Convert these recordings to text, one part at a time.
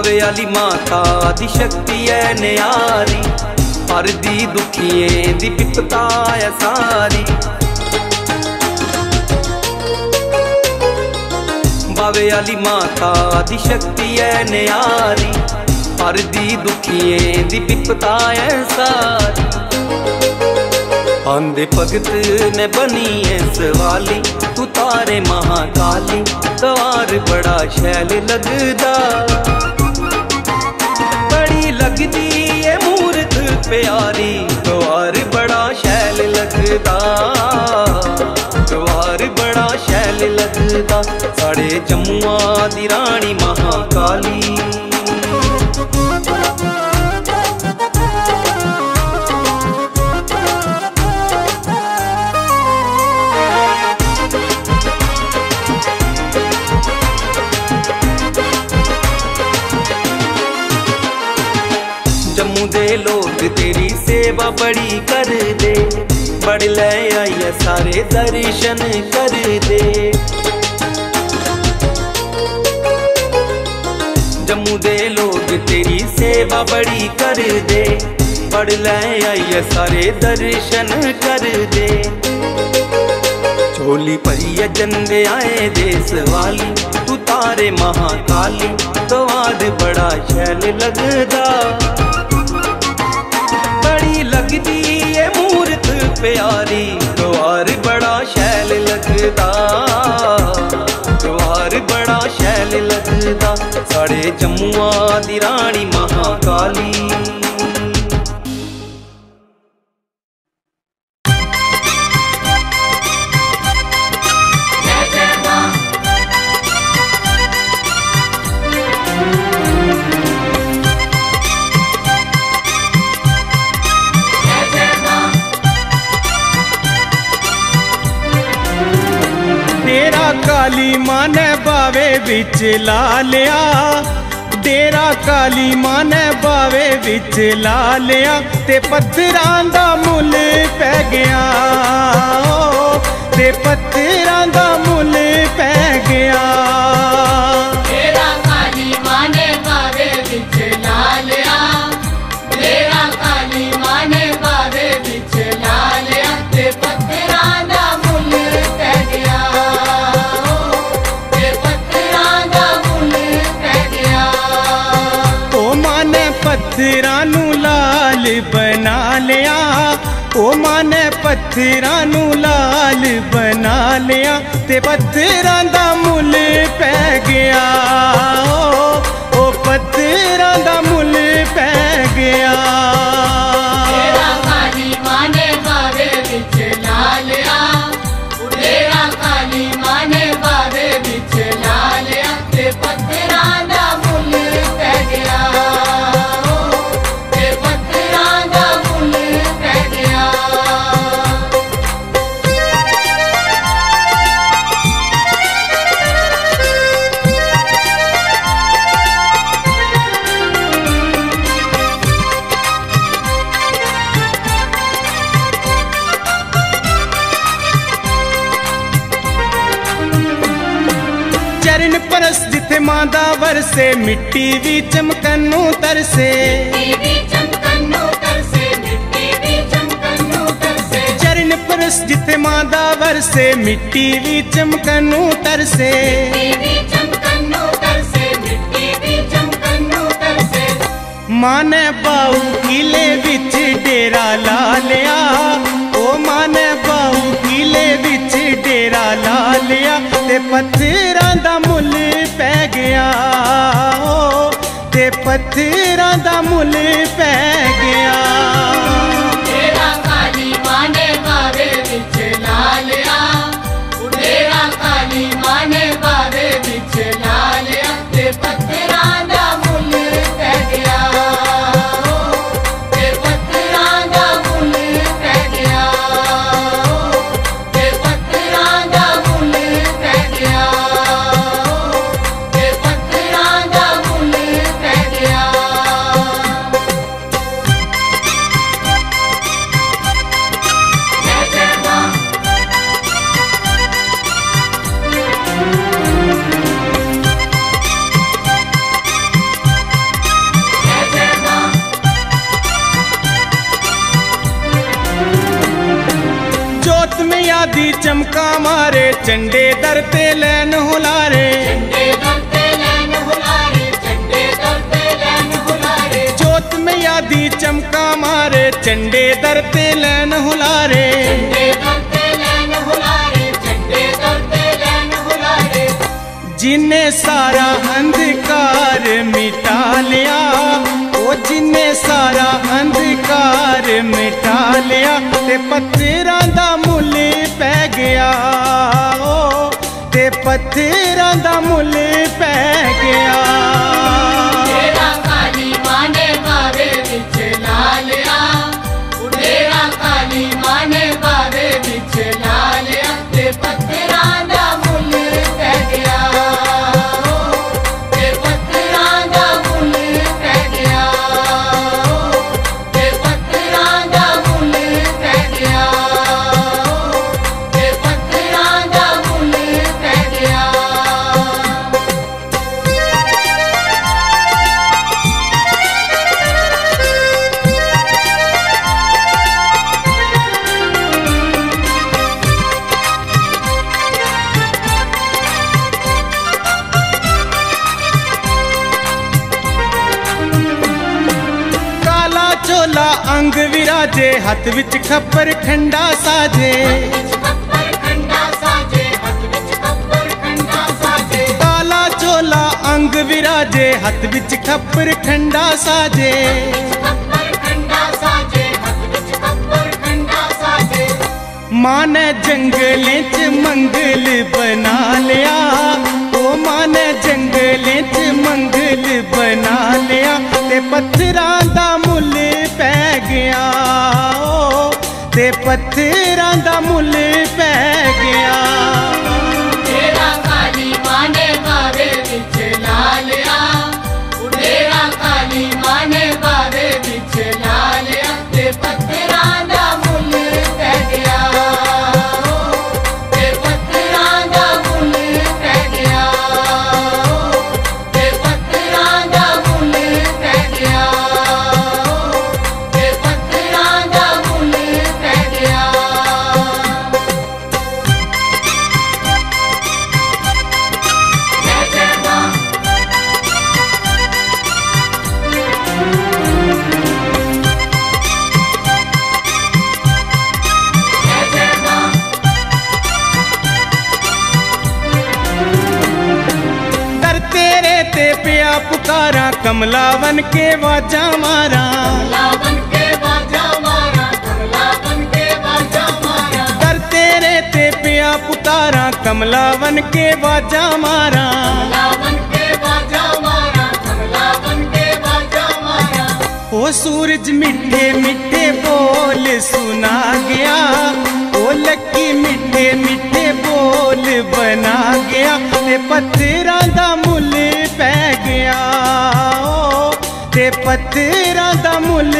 ਬਾਵੇ ਵਾਲੀ ਮਾਤਾ ਦੀ ਸ਼ਕਤੀ ਐ ਨਿਆਰੀ। ਦੀ ਦੁਖੀਏ ਦੀ ਪਿਪਤਾ ਐ ਸਾਰੀ। ਬਾਵੇ ਵਾਲੀ ਮਾਤਾ ਦੀ ਸ਼ਕਤੀ ਐ ਨਿਆਰੀ। ਦੀ ਦੁਖੀਏ ਦੀ ਵਿਪਤਾ ਐ ਸਾਰੀ। ਆਂਦੇ ਭਗਤ ਨੇ ਬਣੀ ਐ ਸਵਾਲੀ ਤੂੰ ਤਾਰੇ ਮਹਾਕਾਲੀ, ਦਵਾਰ ਬੜਾ ਸ਼ੈਲ ਲੱਗਦਾ। ਪਿਆਰੀ ਦੁਆਰ ਬੜਾ ਸ਼ੈਲ ਲੱਗਦਾ। ਦੁਆਰ ਬੜਾ ਸ਼ੈਲ ਲੱਗਦਾ ਸਾਡੇ ਜੰਮੂਆਂ ਦੀ ਰਾਣੀ ਮਹਾਕਾਲੀ। बड़ी कर दे। बड़ ले आइए सारे दर्शन कर दे। जम्मू दे लोग तेरी सेवा बड़ी कर दे। बड़ ले आइए सारे दर्शन कर दे। छोली परिय जंदे आए देश वाली तू तारे महाकाली। तो आद बड़ा शैल लगदा। ਪਿਆਰੀ ਦਵਾਰ ਬੜਾ ਸ਼ੈਲ ਲੱਗਦਾ। ਦਵਾਰ ਬੜਾ ਸ਼ੈਲ ਲੱਗਦਾ ਸਾਡੇ ਜੰਮੂਆਂ ਦੀ ਰਾਣੀ ਮਹਾਕਾਲੀ। ਕਾਲੀ ਬਾਵੇ ਵਿੱਚ ਲਾ ਲਿਆ। ਤੇਰਾ ਕਾਲੀ ਮਾਂ ਨੇ ਬਾਵੇ ਵਿੱਚ ਲਾ ਲਿਆ। ਤੇ ਪੱਥਰਾਂ ਦਾ ਮੁੱਲ ਪੈ ਗਿਆ। ਤੇ ਪੱਥਰਾਂ ਦਾ ਮੁੱਲ ਪੈ ਗਿਆ। ਪੱਥਰਾਂ ਨੂੰ ਲਾਲ ਬਣਾ ਲਿਆ ਤੇ ਪੱਥਰਾਂ ਦਾ ਮੁੱਲ ਪੈ ਗਿਆ। ਉਹ- ਉਹ ਪੱਥਰਾਂ ਦਾ ਮੁੱਲ ਪੈ ਗਿਆ। ਦਾ ਵਰਸੇ ਮਿੱਟੀ ਵੀ ਚਮਕਣ ਨੂੰ ਤਰਸੇ ਮਿੱਟੀ ਚਮਕਣ ਨੂੰ ਤਰਸੇ ਮਿੱਟੀ ਵੀ ਚਮਕਣ ਨੂੰ ਤਰਸੇ ਚਰਨ ਪਰਸ ਜਿੱਥੇ ਮਾਂ ਦਾ ਵਰਸੇ ਮਿੱਟੀ ਵੀ ਚਮਕਣ ਨੂੰ ਤਰਸੇ ਮਿੱਟੀ ਵੀ ਚਮਕਣ ਨੂੰ ਤਰਸੇ ਮਿੱਟੀ ਵੀ ਚਮਕਣ ਨੂੰ ਤਰਸੇ ਮਾਂ ਨੇ ਬਾਉ ਕਿਲੇ ਵਿੱਚ ਡੇਰਾ ਲਾ ਲਿਆ ਉਹ ਮਾਂ ਨੇ ਬਾਉ ਕਿਲੇ ਵਿੱਚ ਡੇਰਾ ਲਾ ਲਿਆ ਤੇ ਪੱਥਰਾਂ ਦਾ ਮੁੱਲ ਪੈ ਗਿਆ। ਤੇ ਪੱਥਰਾਂ ਦਾ ਮੁੱਲ ਪੈ ਗਿਆ। ਤੇਰਾ ਕਾਲੀ ਮਾਨੇ ਬਾਰੇ ਵਿੱਚ ਲਾਲਿਆ ਤੇਰਾ ਕਾਲੀ ਮਾਨੇ ਬਾਰੇ ਵਿੱਚ ਲਾਲਿਆ ਤੇ ਪੱਥਰਾਂ ਚੰਡੇ ਦਰ ਤੇ ਲੈਨ ਹੁਲਾਰੇ। ਝੰਡੇ ਦਰ ਤੇ ਲੈਣ ਹੁਲਾਰੇ ਝੰਡੇ ਦਰ ਤੇ ਲੈਣ ਹੁਲਾਰੇ। ਜੋਤ ਮਿਆ ਦੀ ਚਮਕਾ ਮਾਰੇ ਚੰਡੇ ਦਰ ਤੇ ਲੈਨ ਹੁਲਾਰੇ। ਝੰਡੇ ਦਰ ਤੇ ਲੈਣ ਹੁਲਾਰੇ ਝੰਡੇ ਦਰ ਤੇ ਲੈਣ ਹੁਲਾਰੇ। ਜਿਨੇ ਸਾਰਾ ਅੰਧਕਾਰ ਮਿਟਾ ਲਿਆ ਉਹ ਜਿਨੇ ਸਾਰਾ ਅੰਧਕਾਰ ਮਿਟਾ ਲਿਆ ਤੇ ਪੱਥਰਾਂ ਦਾ ਮੁੱਲ ਪੈ ਗਿਆ। ਪੱਥਰਾਂ ਦਾ ਮੁੱਲ ਪੈ ਗਿਆ। ਸਾਜੇ ਹੱਥ ਵਿੱਚ ਖੱਪਰ ਖੰਡਾ ਸਾਜੇ ਕਾਲਾ ਚੋਲਾ ਅੰਗ ਵਿਰਾਜੇ ਹੱਥ ਵਿੱਚ ਖੱਪਰ ਖੰਡਾ ਸਾਜੇ माने जंगले च मंगल बना लिया ओ माने जंगले च मंगल बना लिया ते पत्थरां दा मुल्ल ਗਿਆ। ਤੇ ਪੱਥਰਾਂ ਦਾ ਮੁੱਲ ਪੈ ਗਿਆ। ਤੇਰਾ ਕਾਲੀ ਮਾਨੇ ਬਾਰੇ ਵਿੱਚ ਲਾਲਿਆ ਤੇਰਾ ਕਾਲੀ ਮਾਨੇ ਬਾਰੇ ਵਿੱਚ ਲਾਲਿਆ ਤੇ ਪੱਥਰਾਂ कमला बन के बाजा मारा तेरे ते पिया पुकारा कमला बन के मारा बाजा मारा। ओ सूरज मिठे मिठे बोल सुना गया। ओ लक्की मिठे मिठे बोल बना गया। ते पत्थरां दा ਪੱਤਰਾਂ ਦਾ ਮੁੱਲ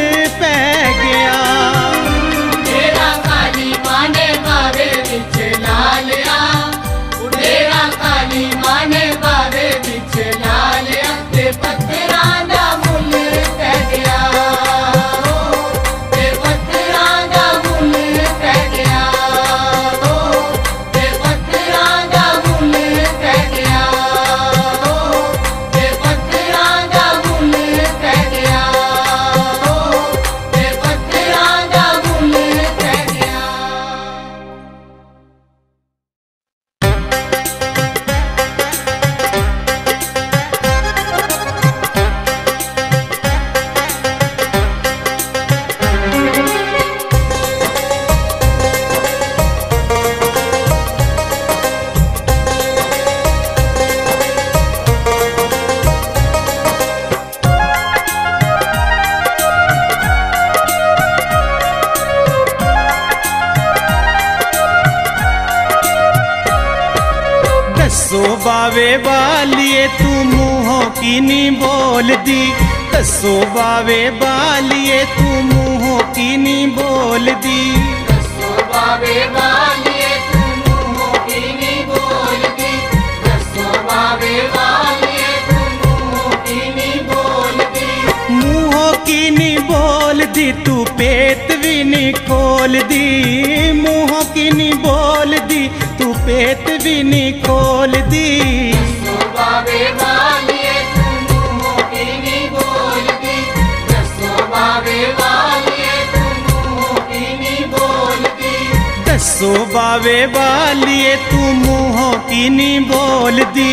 नी बोल दी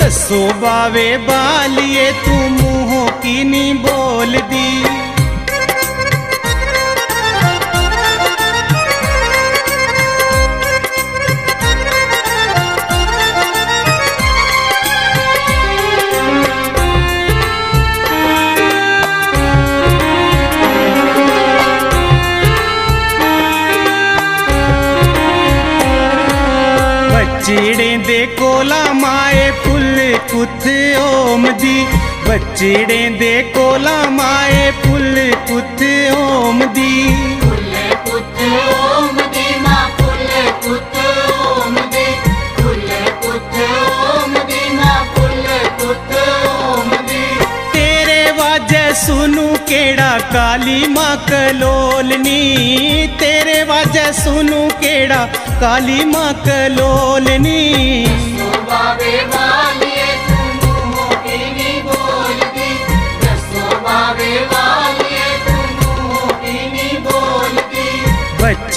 तसो बावे बालिए तू मुँह की नी बोल ਦੀ ਬੱਚੜੇ ਦੇ ਕੋਲਾ ਮਾਏ ਫੁੱਲ ਪੁੱਤ ਓਮ ਦੀ। ਫੁੱਲ ਪੁੱਤ ਤੇਰੇ ਵਾਜੇ ਸੁਨੂ ਕਿਹੜਾ ਕਾਲੀ ਮਾਂ ਕਲੋਲਨੀ? ਤੇਰੇ ਵਾਜੇ ਸੁਨੂ ਕਿਹੜਾ ਕਾਲੀ ਮਾਂ ਕਲੋਲਨੀ? ਸੁਭਾਵੇ ਮਾਂ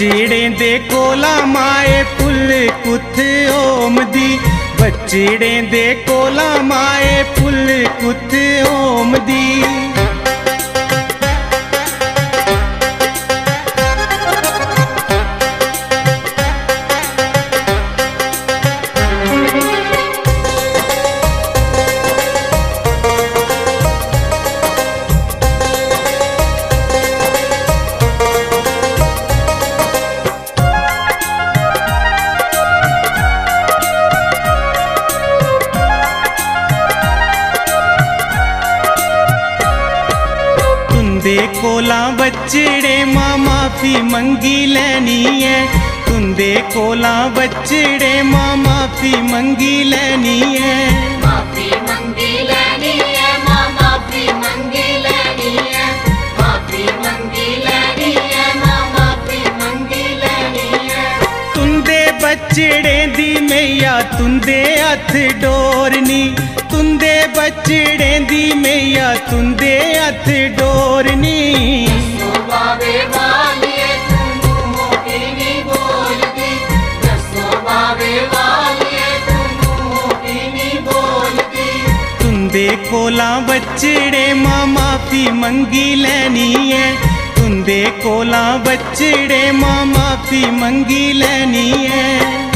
ਬੱਚੀੜੇ ਦੇ ਕੋਲਾ ਮਾਏ ਫੁੱਲ ਕੁੱਥ ਓਮਦੀ। ਬੱਚੀੜੇ ਦੇ ਕੋਲਾ ਮਾਏ ਫੁੱਲ ਕੁੱਥ ਓਮਦੀ। ਮੰਗੀ ਲੈਣੀ ਐ। ਤੁੰਦੇ ਕੋਲਾ ਬੱਚੜੇ ਮਾਂ ਮਾਫੀ ਮੰਗੀ ਲੈਣੀ ਐ। ਮਾਫੀ ਮੰਗੀ ਲੈਣੀ ਐ ਮਾਂ ਮਾਫੀ ਮੰਗੀ ਲੈਣੀ ਐ। ਮਾਫੀ ਮੰਗੀ ਲੈਣੀ ਐ ਮਾਂ ਮਾਫੀ ਮੰਗੀ ਲੈਣੀ ਐ। ਤੁੰਦੇ ਬੱਚੜੇ ਦੀ ਮਈਆ ਤੁੰਦੇ ਹੱਥ ਡੋਰਨੀ। ਤੁੰਦੇ ਬੱਚੜੇ ਦੀ ਮਈਆ ਤੁੰਦੇ ਹੱਥ ਡੋਰਨੀ। कोला बचड़े माँ माफ़ी मंगी लैनी है। तुंदे कोला बचड़े माँ माफ़ी मंगी लैनी है।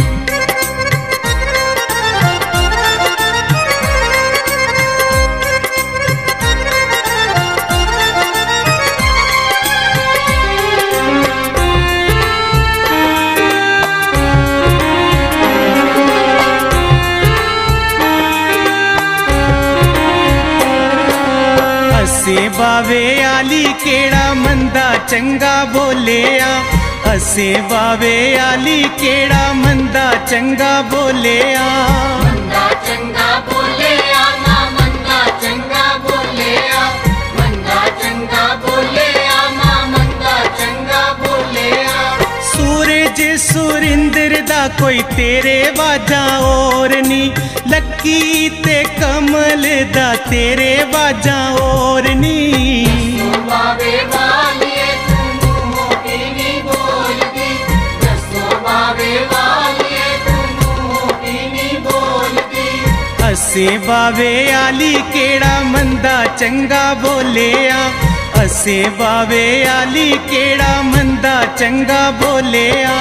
असे बावे आली केड़ा मंदा चंगा बोलिया। असे वावे आली केड़ा मंदा चंगा बोलिया। मंदा चंगा बोलिया। ਜੇ ਸੁਰਿੰਦਰ ਦਾ ਕੋਈ ਤੇਰੇ ਵਾਜਾਂ ਔਰ ਨਹੀਂ ਲੱਕੀ ਤੇ ਕਮਲ ਦਾ ਤੇਰੇ ਵਾਜਾਂ ਔਰ ਨਹੀਂ ਬਾਵੇ ਵਾਲੀਏ ਤੂੰ ਮੋਟੀ ਨਹੀਂ ਬੋਲਦੀ। ਦੱਸੋ ਵਾਲੀਏ ਤੂੰ ਮੋਟੀ ਨਹੀਂ ਬੋਲਦੀ। ਅਸੀਂ ਬਾਵੇ ਵਾਲੀ ਕਿਹੜਾ ਮੰਦਾ ਚੰਗਾ ਬੋਲਿਆ। ਅਸੇ ਬਾਵੇ ਆਲੀ ਕਿਹੜਾ ਮੰਦਾ ਚੰਗਾ ਬੋਲਿਆ।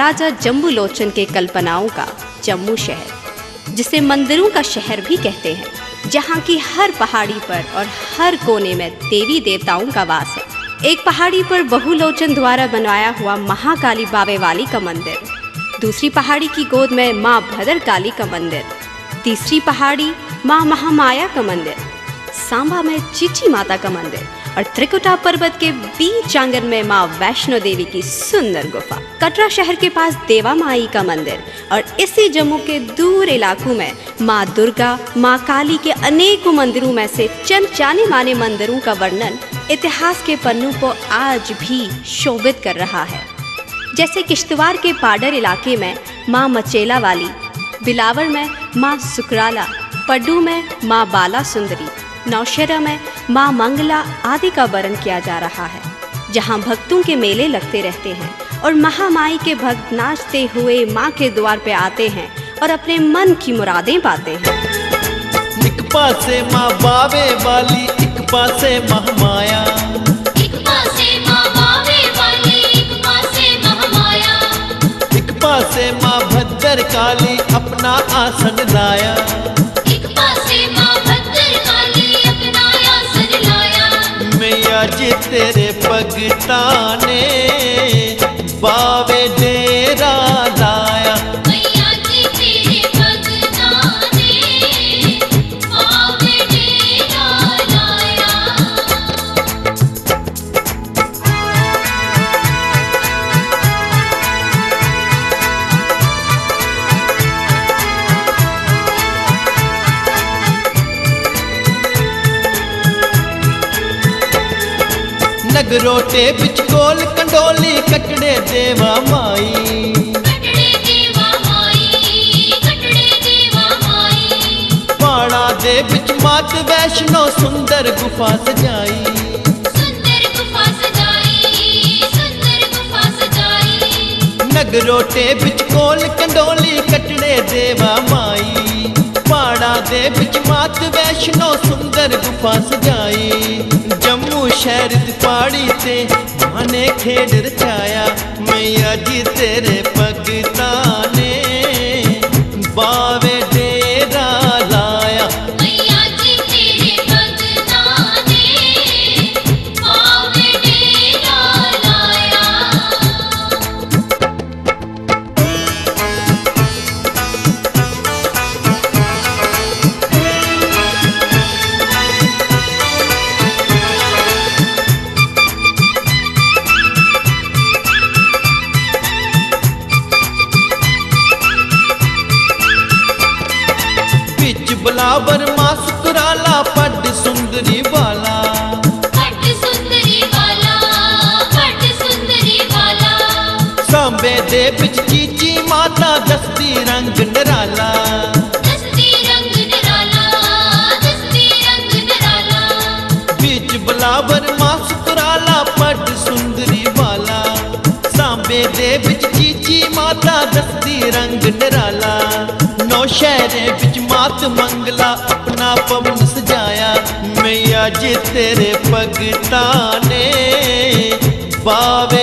महाराजा जम्बू लोचन के कल्पनाओं का जम्मू शहर, जिसे मंदिरों का शहर भी कहते हैं, जहाँ की हर पहाड़ी पर और हर कोने में देवी देवताओं का वास है। एक पहाड़ी पर बहुलोचन द्वारा बनवाया हुआ महाकाली बाबे वाली का मंदिर, दूसरी पहाड़ी की गोद में माँ भद्रकाली का मंदिर, तीसरी पहाड़ी माँ महामाया का मंदिर, सांबा में चिची माता का मंदिर और त्रिकुटा पर्वत के बीच आँगन में माँ वैष्णो देवी की सुंदर गुफा। कटरा शहर के पास देवा माई का मंदिर और इसी जम्मू के दूर इलाकों में माँ दुर्गा, माँ काली के अनेकों मंदिरों में से चंद जाने माने मंदिरों का वर्णन इतिहास के पन्नों को आज भी शोभित कर रहा है। जैसे किश्तवाड़ के पाडर इलाके में माँ मचेला वाली बिलावर में माँ सुकराला, पड्डू में माँ बाला सुंदरी नौशेरा में माँ मंगला आदि का वर्ण किया जा रहा है, जहाँ भक्तों के मेले लगते रहते हैं। और महामाई के भक्त नाचते हुए माँ के द्वार पे आते हैं और अपने मन की मुरादें पाते हैं। इकबा से माँ बावे वाली इकबा से महामाया इकबा से माँ भद्र काली अपना आसन लाया। मैया जी तेरे पगताने। बावे डेरा लाया मैया जी तेरे ਦੇਵਾ ਮਾਈ ਕਟੜੇ ਦੇਵਾ ਮਾਈ ਕਟੜੇ ਦੇਵਾ ਮਾਈ ਪਾਣਾ ਦੇ ਵਿੱਚ ਮਾਤ ਵੈਸ਼ਨੋ ਸੁੰਦਰ ਗੁਫਾ ਸਜਾਈ ਨਗਰੋਟੇ ਵਿੱਚ ਕੋਲ ਕੰਡੋਲੀ ਕਟੜੇ ਦੇਵਾ ਮਾਈ ਪਾੜਾ ਦੇ ਵਿੱਚ ਮਾਤ ਵੈਸ਼ਨੋ ਸੁੰਦਰ ਗੁਫਾ ਸਜਾਈ शरद पाड़ी से माने खेड रचाया मैया जी तेरे पगता ने बा ਦੇ ਵਿੱਚ ਚੀਚੀ ਮਾਤਾ ਦਸਦੀ ਰੰਗ ਨਰਾਲਾ ਦਸਦੀ ਰੰਗ ਨਰਾਲਾ ਦਸਦੀ ਰੰਗ ਨਰਾਲਾ ਵਿੱਚ ਬਲਾਵਰ ਮਾਸ ਕੁਰਾਲਾ ਪੱਟ ਸੁੰਦਰੀ ਵਾਲਾ ਸਾਂਬੇ ਦੇ ਵਿੱਚ ਚੀਚੀ ਮਾਤਾ ਦਸਦੀ ਰੰਗ ਨਰਾਲਾ ਨੌ ਸ਼ਹਿਰੇ ਵਿੱਚ ਮਾਤ ਮੰਗਲਾ अपना पवन सजाया मैया जी तेरे पगता ने बावे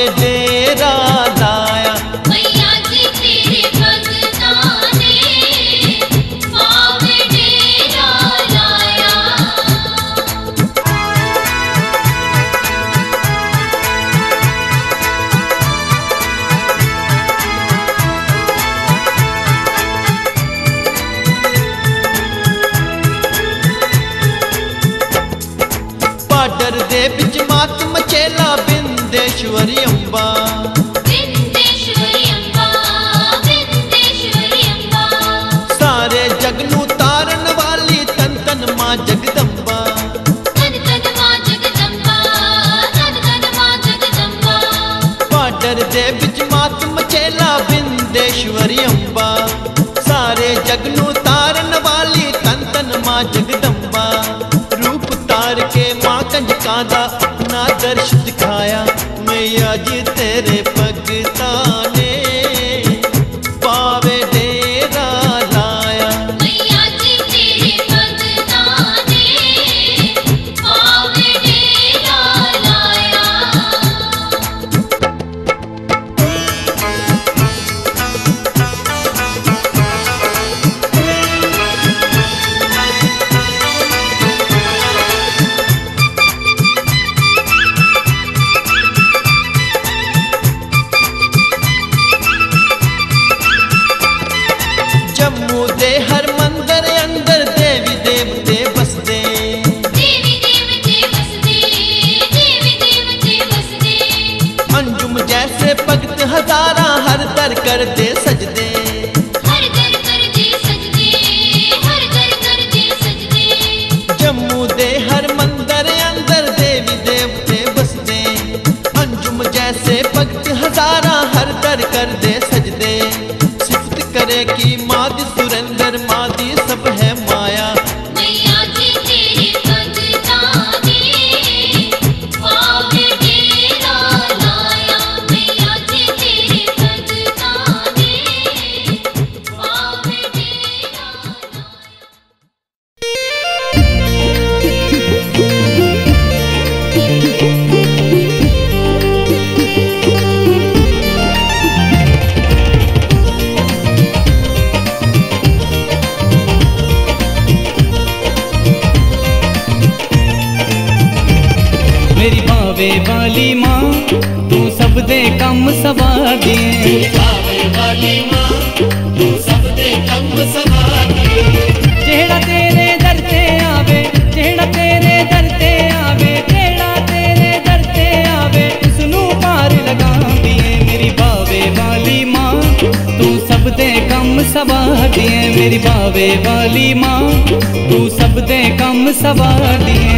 हम सवार दिए।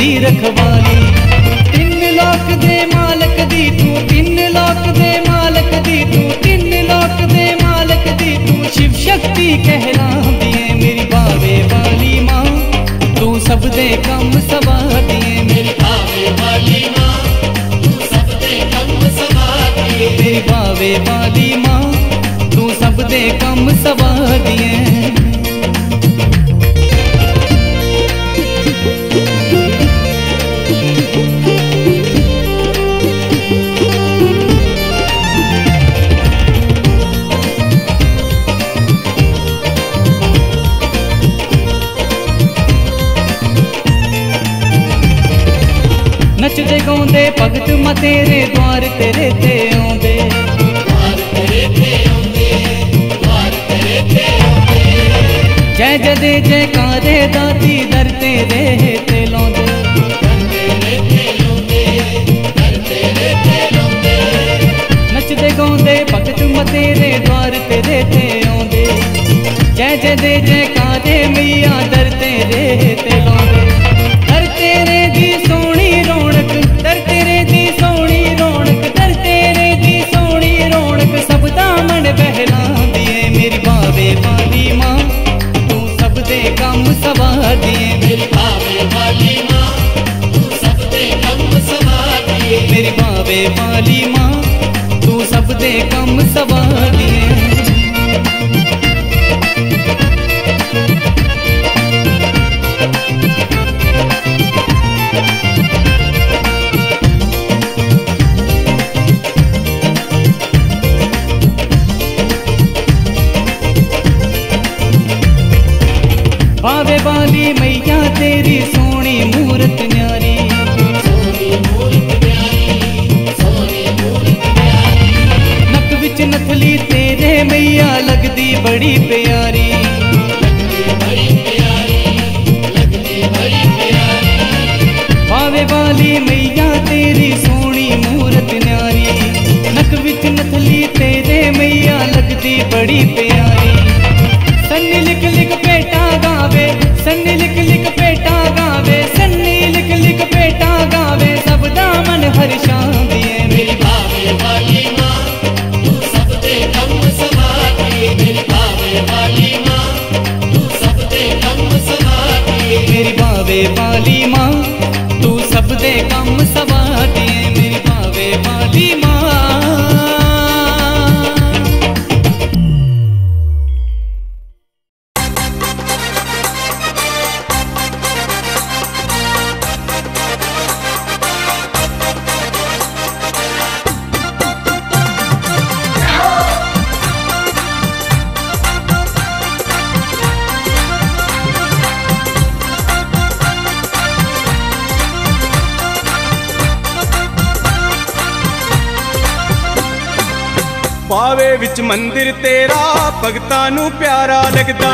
ਦੀ ਰਖਵਾਲੀ 3 ਲੱਖ ਦੇ ਮਾਲਕ ਦੀ ਤੂੰ 3 ਲੱਖ ਦੇ ਮਾਲਕ ਦੀ ਤੂੰ 3 ਲੱਖ ਦੇ ਮਾਲਕ ਦੀ ਤੂੰ ਸ਼ਿਵ ਸ਼ਕਤੀ ਕਹਿਲਾਉਂਦੀ ਏ ਮੇਰੀ ਬਾਵੇ ਵਾਲੀ ਮਾਂ ਤੂੰ ਸਭ ਦੇ ਕੰਮ ਸਵਾਦੀ ਏ ਮੇਰੀ ਬਾਵੇ ਵਾਲੀ ਮਾਂ ਤੂੰ ਸਭ ਦੇ ਕੰਮ ਸਵਾਦੀ ਏ ਮੇਰੀ ਬਾਵੇ ਭਗਤ ਮ ਤੇਰੇ ਦਵਾਰ ਤੇਰੇ ਤੇ ਆਉਂਦੇ। ਜੈ ਜਦੇ ਜੈਕਾਰੇ ਦਾਤੀ ਦਰ ਤੇਰੇ ਤੇ ਲਾਉਂਦੇ। ਨੱਚਦੇ ਗਾਉਂਦੇ ਭਗਤ ਮ ਤੇਰੇ ਦਵਾਰ ਤੇਰੇ ਤੇ ਆਉਂਦੇ। ਜੈ ਜਦੇ ਜੈ ਜੈਕਾਰੇ ਮਈਆ ਦਰ ਤੇਰੇ ਤੇ पहले बड़ी प्यारी। पावे वाली मैया, तेरी सोनी मूरत न्यारी। नक बिच नथली, तेरे मैया लगती बड़ी प्यारी। ਨੂੰ ਪਿਆਰਾ ਲੱਗਦਾ।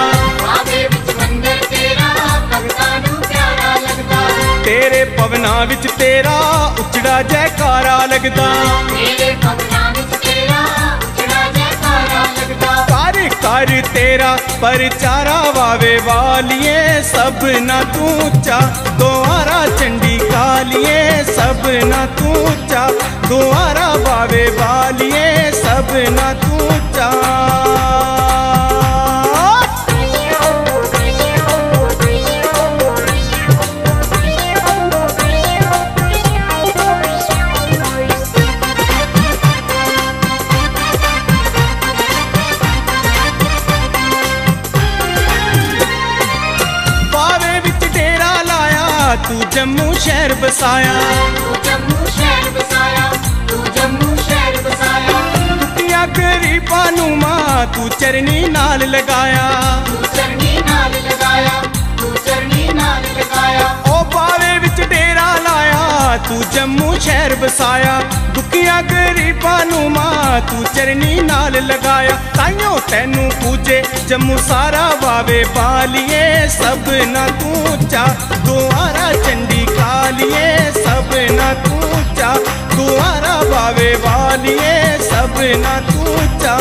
ਆਵੇ ਵਿੱਚ ਮੰਦਰ ਤੇਰਾ ਭਗਤਾਂ ਨੂੰ ਪਿਆਰਾ ਲੱਗਦਾ। ਤੇਰੇ ਪਵਨਾਂ ਵਿੱਚ ਤੇਰਾ ਉਚੜਾ ਜੈਕਾਰਾ ਲੱਗਦਾ। ਤੇਰੇ ਭਗਤਾਂ ਵਿੱਚ ਤੇਰਾ ਉਚੜਾ ਜੈਕਾਰਾ ਲੱਗਦਾ। ਕਰ ਕਰ ਤੇਰਾ ਪਰਚਾਰਾ ਵਾਵੇ ਵਾਲੀਏ ਸਭਨਾ ਤੂੰ ਉੱਚਾ। ਦੁਆਰਾ ਚੰਡੀ ਕਾਲੀਏ ਸਭਨਾ ਤੂੰ ਉੱਚਾ। ਦੁਆਰਾ ਸ਼ਹਿਰ ਬਸਾਇਆ ਦੁਖੀਆਂ ਗਰੀਬਾਂ ਨੂੰ ਮਾਂ ਤੂੰ ਚਰਨੀ ਨਾਲ ਲਗਾਇਆ ਤਾਈਓ ਤੈਨੂੰ ਪੂਜੇ ਜੰਮੂ ਸਾਰਾ ਵਾਵੇ ਬਾਲੀਏ ਸਭ ਨਾ ਤੂੰ ਉੱਚਾ ਦੁਆਰਾ ਚੰਡੀ ਕਾਲੀਏ ਸਭ ਨਾ ਤੂੰ ਉੱਚਾ ਦੁਆਰਾ ਵਾਵੇ ਵਾਲੀਏ ਸਭ ਨਾ ਤੂੰ ਉੱਚਾ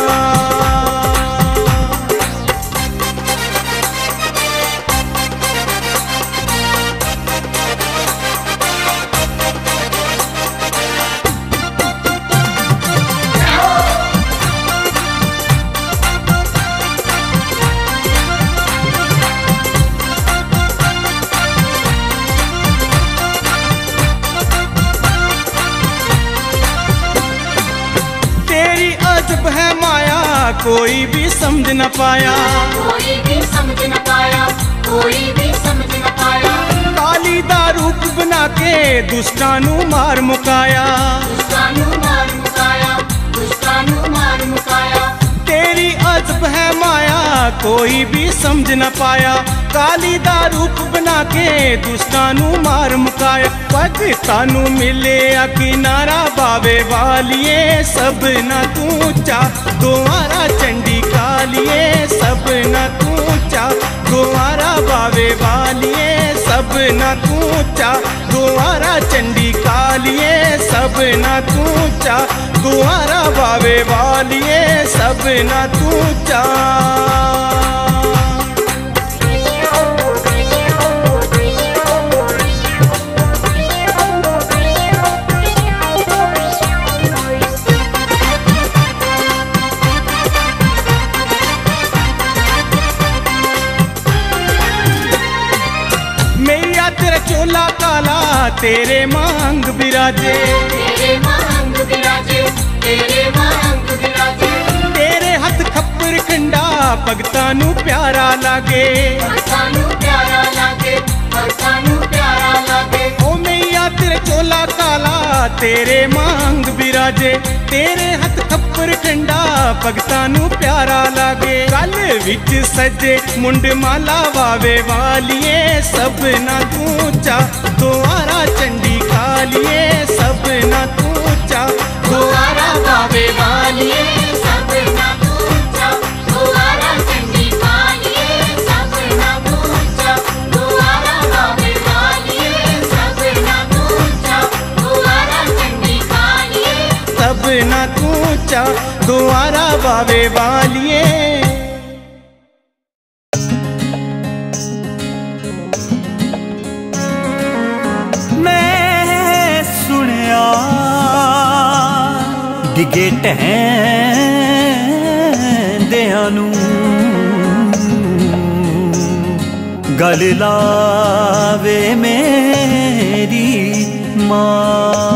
कोई भी समझ न पाया। कोई भी समझ न पाया कोई भी समझ न पाया। काली दारूप बना के दुष्टानु मार मुकाया। दुष्टानु मार मुकाया दुष्टानु मार मुकाया। तेरी अजब है माया कोई भी समझ न पाया। काली दारूप बना के दुष्टानु मार मुकाया। पद मिले किनारा बावे वालिए, सब ना तू चा दोआरा चंडी कालिए, सब ना तू चा दोआरा बावे वालिए, सब ना तू चा दोआरा चंडी कालिए, सब ना तू चा दोआरा बावे वालिए, सब ना तू चा ਤੇਰੇ ਮੰਗ ਬਿਰਾਜੇ। ਤੇਰੇ ਮੰਗ ਬਿਰਾਜੇ ਤੇਰੇ ਮੰਗ ਬਿਰਾਜੇ। ਤੇਰੇ ਹੱਥ ਖੱਪਰ ਖੰਡਾ ਭਗਤਾਂ ਨੂੰ ਪਿਆਰਾ ਲਾਗੇ। ਭਗਤਾਂ ਨੂੰ ਪਿਆਰਾ ਲਾਗੇ ਭਗਤਾਂ ਨੂੰ ਪਿਆਰਾ ਲਾਗੇ। तेरे चोला काला, तेरे मांग बिराजे, तेरे हथ थप्पर ठंडा, भगतानू प्यारा लागे। गल विच सजे, मुंड माला वावे वालिए, सब ना तू दोबारा चंडी खालिए सब ना तू दोबारा वावे वालिए। ਤੂੰ ਦੁਆਰਾ ਵਾਵੇ ਵਾਲੀਏ। ਮੈਂ ਸੁਣਿਆ ਡਿਗੇ ਟਹਿੰਦਿਆਂ ਨੂੰ। ਗਲ ਲਾਵੇ ਮੇਰੀ ਮਾਂ।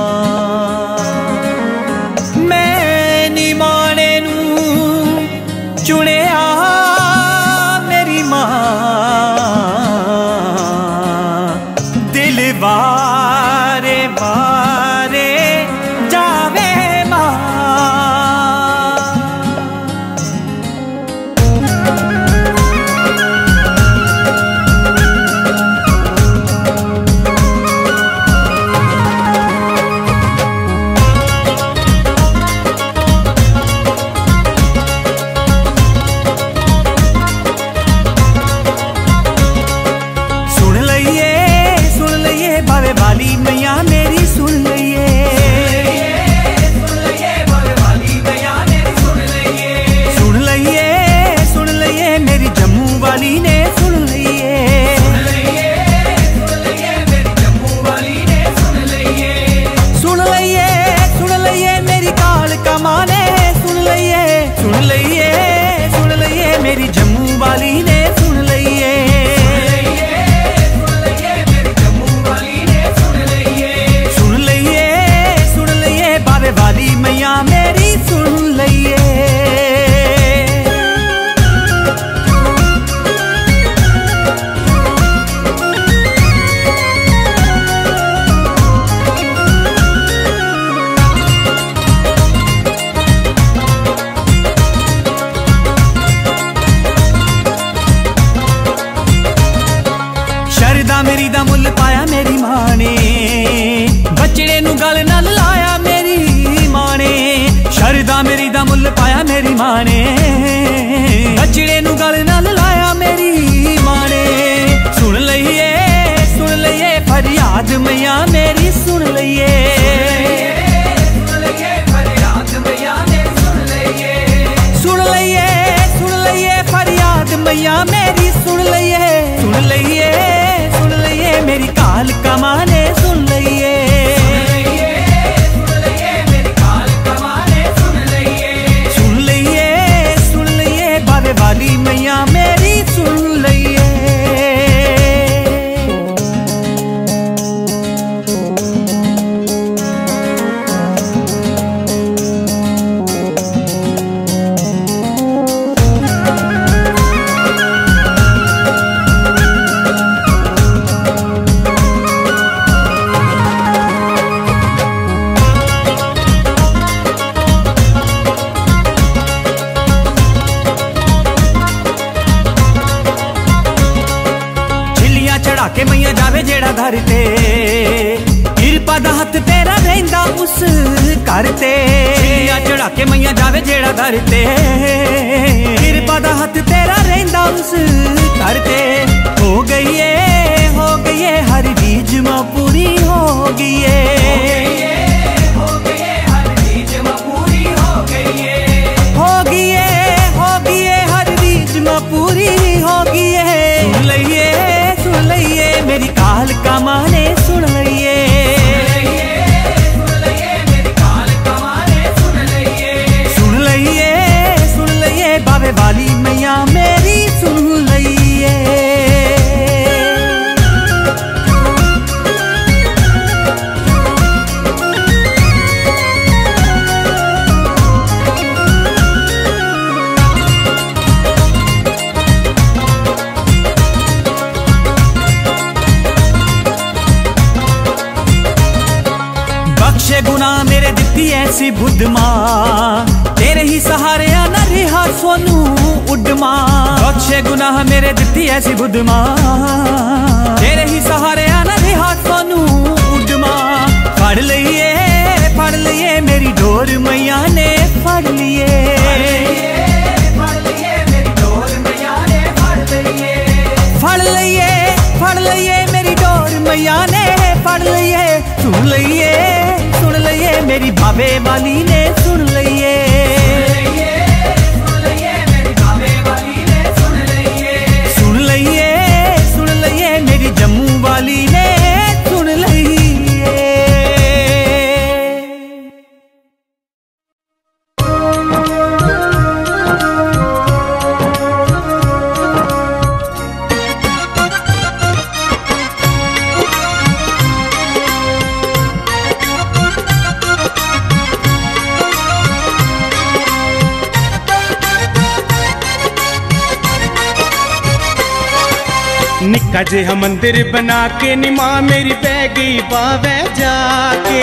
निक्का जिहा मंदिर बना के नी माँ मेरी बह गई बावे जाके।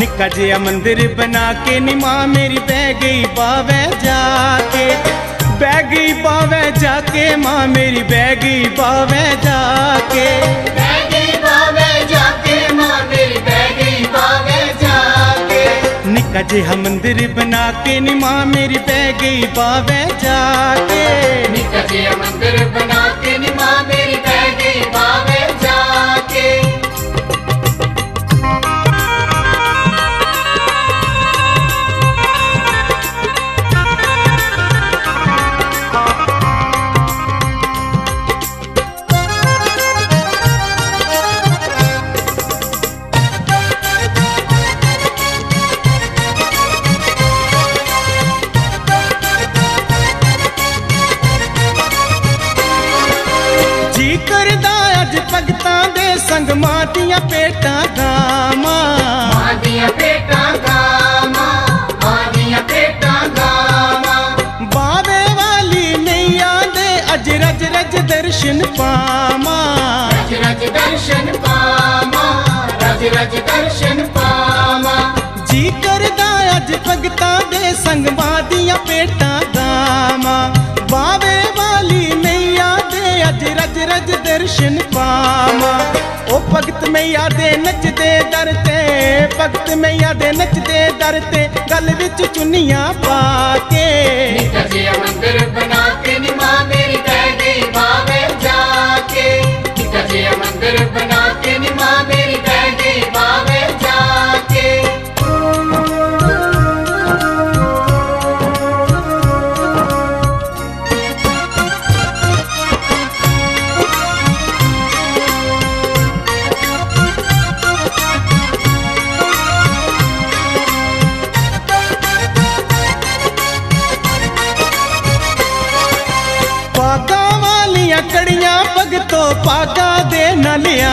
निक्का जिहा मंदिर बना के नी माँ मेरी बह गई बावे जाके। बह गई बावे जाके माँ मेरी बह गई बावे जाके। बैगी बावे जाके माँ मेरी बैगी बावे जाके। निक्का जिहा मंदिर बना के नी माँ मेरी बह गई बावे जाके। निका जी मंदिर बना के नी माँ मेरी Ave संग मादिया पेटा गामा। मादिया पेटा गामा मादिया पेटा गामा। बावे वाली नहीं दे अज रज रज दर्शन पामा। रज रज दर्शन पामा रज रज दर्शन पामा। जी करदा अज भगता दे संग मादिया पेटा गामा। बावे ਰਜ ਦਰਸ਼ਨ ਪਾਵਾਂ। ਉਹ ਭਗਤ ਮਈਆ ਦੇ ਨੱਚਦੇ ਦਰ ਤੇ, ਭਗਤ ਮਈਆ ਦੇ ਨੱਚਦੇ ਦਰ ਤੇ, ਗਲ ਵਿੱਚ ਚੁੰਨੀਆਂ ਪਾ ਕੇ। ਨਿੱਕਾ ਜਿਹਾ ਮੰਦਿਰ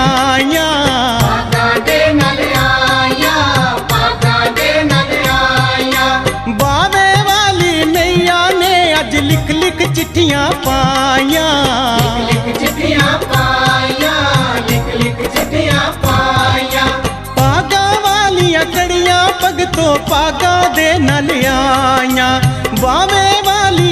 आया बावे वाली वाली अकड़ियाँ पग तो पागा दे नल बावे वाली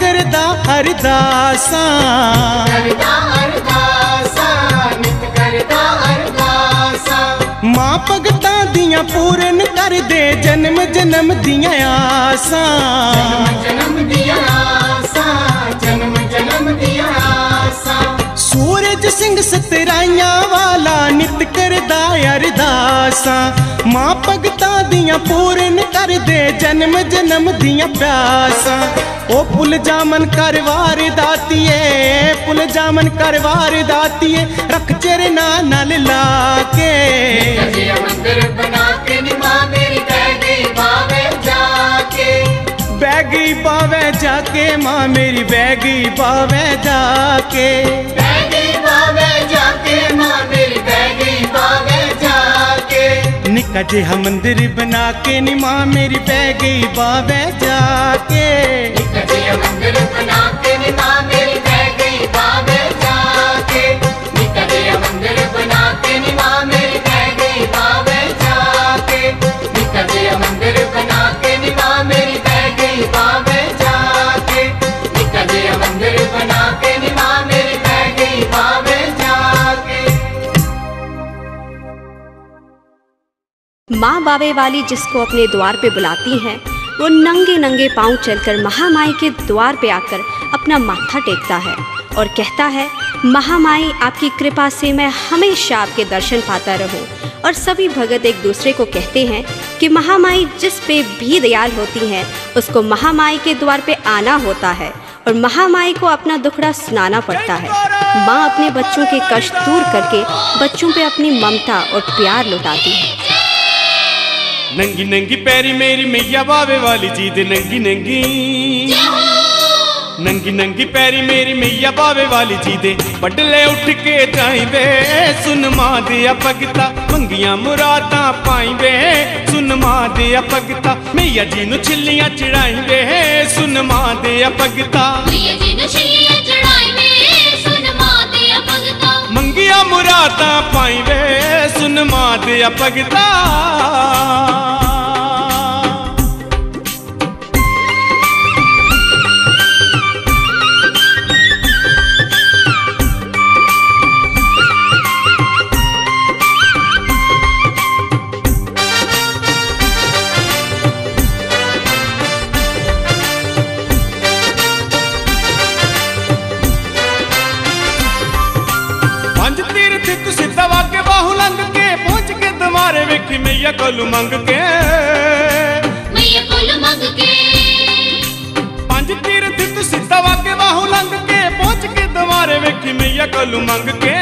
करदा अरदास करदा अरदासा नित माँ भगतां दियाँ पूरन कर दे जन्म जन्म दियाँ आसा सूरज सिंह सतराइया वाला नित करदा अरदासा माँ भगतां दियाँ पूरन ਪੂਰਨ ਕਰਦੇ ਜਨਮ ਜਨਮ ਦੀਆਂ ਪਿਆਸਾਂ ਉਹ ਪੁੱਲ ਜਾਮਨ ਕਰਵਾਰ ਦਾਤੀਏ ਪੁੱਲ ਜਾਮਨ ਕਰਵਾਰ ਦਾਤੀਏ ਰੱਖ ਚਰਨਾ ਨਾਲ ਲਾ ਕੇ ਅਜੇ ਮੰਦਰ ਬਣਾ ਕੇ ਨੀ ਮਾਂ ਮੇਰੀ ਕਹਿ ਗਈ ਬਾਵੇ ਜਾ ਕੇ ਬਹਿ ਗਈ ਬਾਵੇ ਜਾ ਕੇ ਮਾਂ ਮੇਰੀ ਬਹਿ ਗਈ ਬਾਵੇ ਜਾ ਕੇ ਕਹਿ ਗਈ ਬਾਵੇ ਜਾ ਕੇ ਮਾਂ ਮੇਰੀ ਕਹਿ ਗਈ ਬਾਵੇ ਜਾ ਕੇ निका जिहा मंदिर बना के नी माँ मेरी पै गई बावे जाके। निका मंदिर बना के नी माँ मेरी पै गई बावे जाके। माँ बाबे वाली जिसको अपने द्वार पे बुलाती हैं, वो नंगे नंगे पाँव चलकर महामाई के द्वार पे आकर अपना माथा टेकता है और कहता है, महामाई, आपकी कृपा से मैं हमेशा आपके दर्शन पाता रहूँ। और सभी भगत एक दूसरे को कहते हैं कि महामाई जिस पे भी दयाल होती हैं, उसको महामाई के द्वार पे आना होता है और महामाई को अपना दुखड़ा सुनाना पड़ता है। माँ अपने बच्चों के कष्ट दूर करके बच्चों पे अपनी ममता और प्यार लुटाती है। नंगी नंगी पैरी मेरी मैया बावे वाली जीद नंगी नंगी। नंगी नंगी पैरी मेरी मैया बावे वाली जीदे बडले उठ के जाइबे सुन माँ दिया भगता मंगिया मुरादा पाइबे सुन माँ दिया भगता मैया जी नु चढ़ाई चढ़ाइबे सुन माँ दिया भगता। मैया जी नु छिल्लियाँ चढ़ाइबे सुन माँ दिया भगता। मंगिया मुरादा पाइबे सुन मात या पगता। ਮਾਫੀ ਮਈਆ ਕੋਲ ਮੰਗ ਕੇ। ਮਈਆ ਕੋਲ ਮੰਗ ਕੇ। ਪੰਜ ਤੀਰ ਦਿੱਤ ਸਿੱਧਾ ਵਾਕੇ ਬਾਹੂ ਲੰਘ ਕੇ ਪਹੁੰਚ ਕੇ ਦਵਾਰੇ ਵੇਖੀ ਮਈਆ ਕੋਲ ਮੰਗ ਕੇ।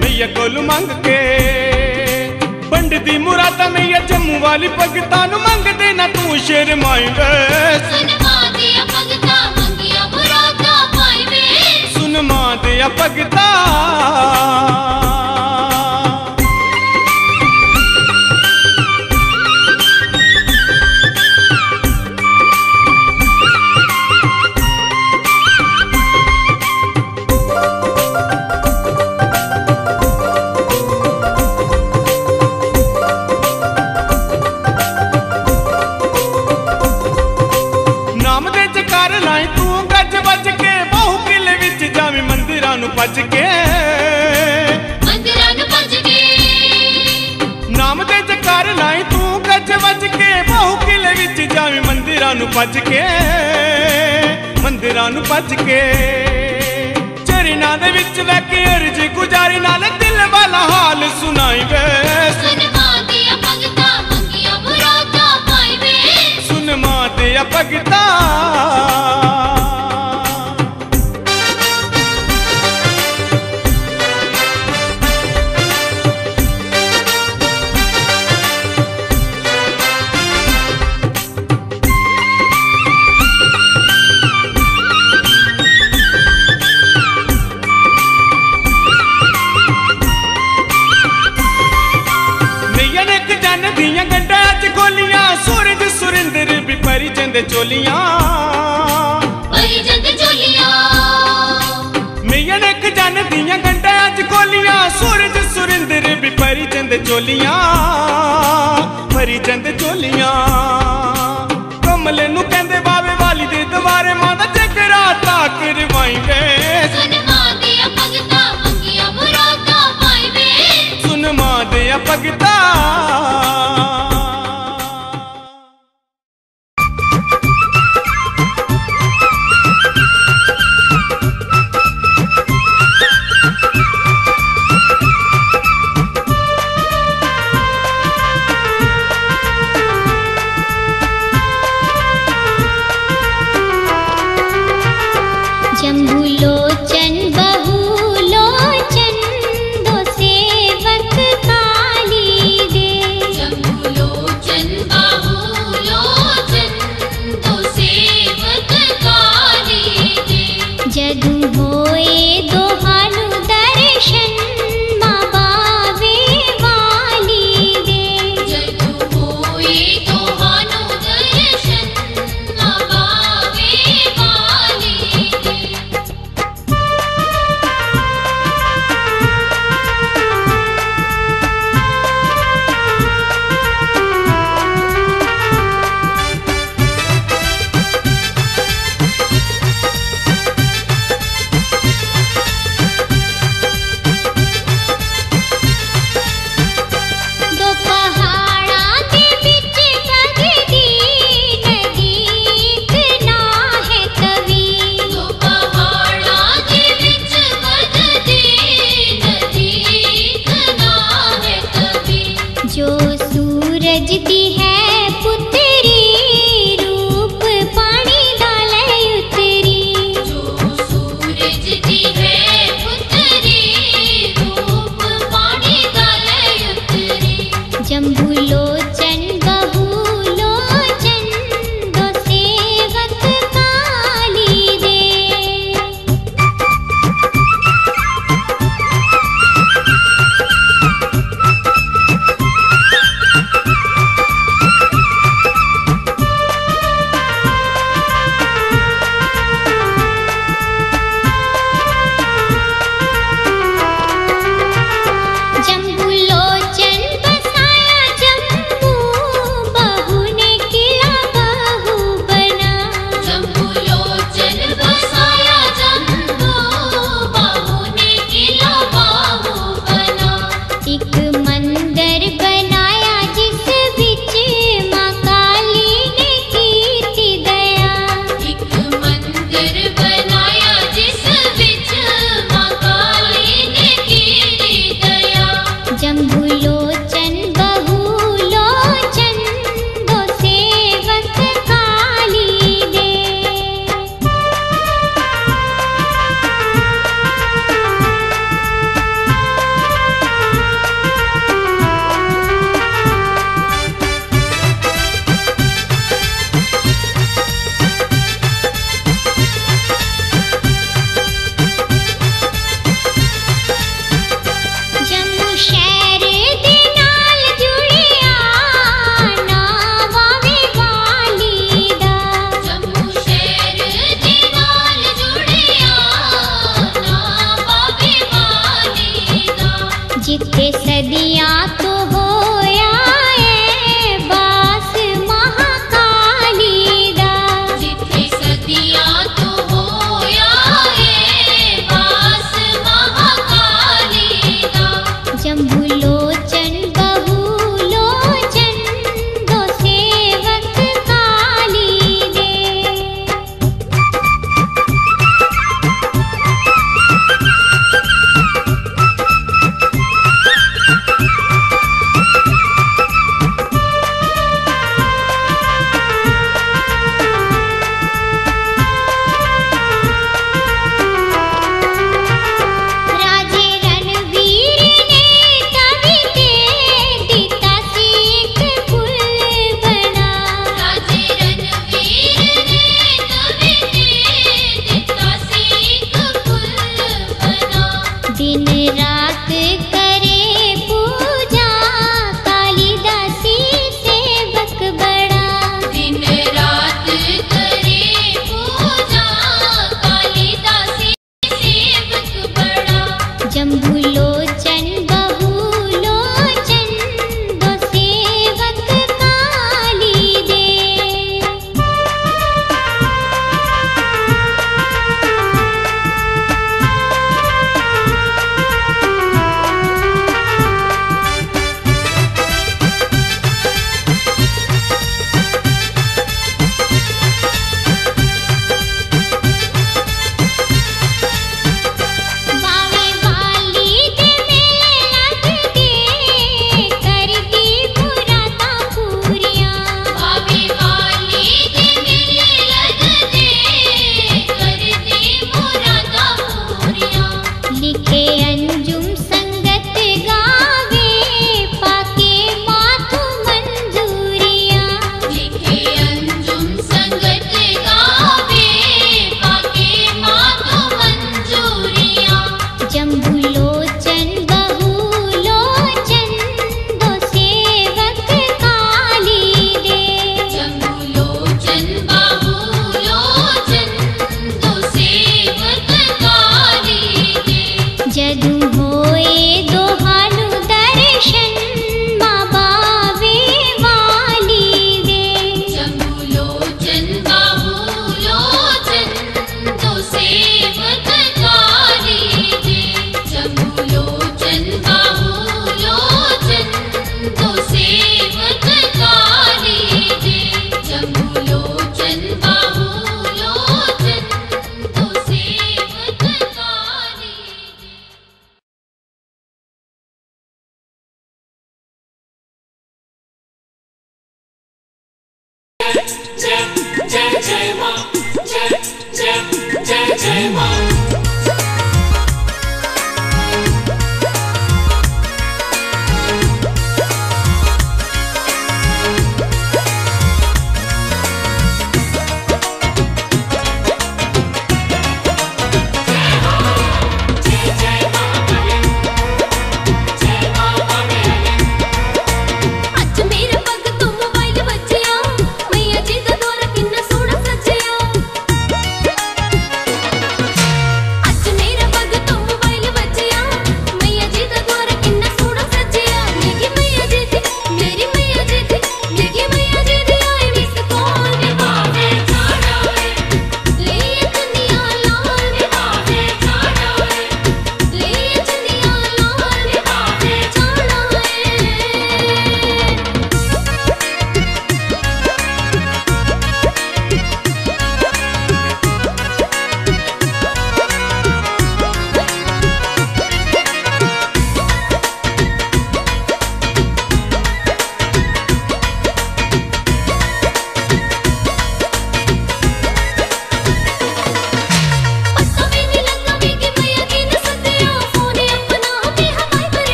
ਮਈਆ ਕੋਲ ਮੰਗ ਕੇ। ਪੰਡ ਦੀ ਮੁਰਾਦਾ ਮਈਆ ਜੰਮੂ ਵਾਲੀ ਭਗਤਾਂ ਨੂੰ ਮੰਗਦੇ ਨਾ ਤੂੰ ਸ਼ੇਰ ਮਾਈ ਵੇ ਸੁਣ ਮਾਂ ਦੀ ਭਗਤਾਂ ਮੁਰਾਦਾ ਪਾਈਵੇਂ। ਸੁਣ ਮਾਂ ਦੇ ਭਗਤਾਂ। ਭੱਜ ਕੇ ਮੰਦਿਰਾਂ ਨੂੰ ਭੱਜ ਕੇ ਚਰਨਾਂ ਦੇ ਵਿੱਚ ਲੈ ਕੇ ਅਰਜ ਗੁਜ਼ਾਰੀ ਨਾਲ ਦਿਲ ਵਾਲਾ ਹਾਲ ਸੁਣਾਈ ਵੇ ਸੁਨ ਮਾਂ ਦੀਆਂ ਭਗਤਾਂ ਮੰਗੀਆਂ ਮੁਰਾਦਾਂ ਪਾਈ ਵੇ ਸੁਨ ਮਾਂ ਤੇ ਭਗਤਾ ਪਰੀ ਜਾਂਦੇ ਚੋਲੀਆਂ। ਪਰੀ ਜੰਦ ਚੋਲੀਆਂ। ਨਈਆਂ ਨੇ ਇੱਕ ਜਨ ਦੀਆਂ ਗੰਢਾਂ ਚ ਗੋਲੀਆਂ ਸੂਰਜ ਸੁਰਿੰਦਰ ਵੀ ਪਰੀ ਜਾਂਦੇ ਚੋਲੀਆਂ। ਪਰੀ ਜਾਂਦੇ ਚੋਲੀਆਂ। ਕਮਲੇ ਨੂੰ ਕਹਿੰਦੇ ਬਾਵੇ ਵਾਲੀ ਦੇ ਦਵਾਰੇ ਮਾਂ ਦਾ ਜਗਰਾ ਤਾਕ ਰਵਾਈ ਵੇ ਸੁਨ ਮਾਂ ਦੀਆਂ ਭਗਤਾਂ ਮੰਗੀਆਂ ਮੁਰਾਦਾਂ ਪਾਈ ਵੇ ਸੁਨ ਮਾਂ ਦੇ ਭਗਤਾ।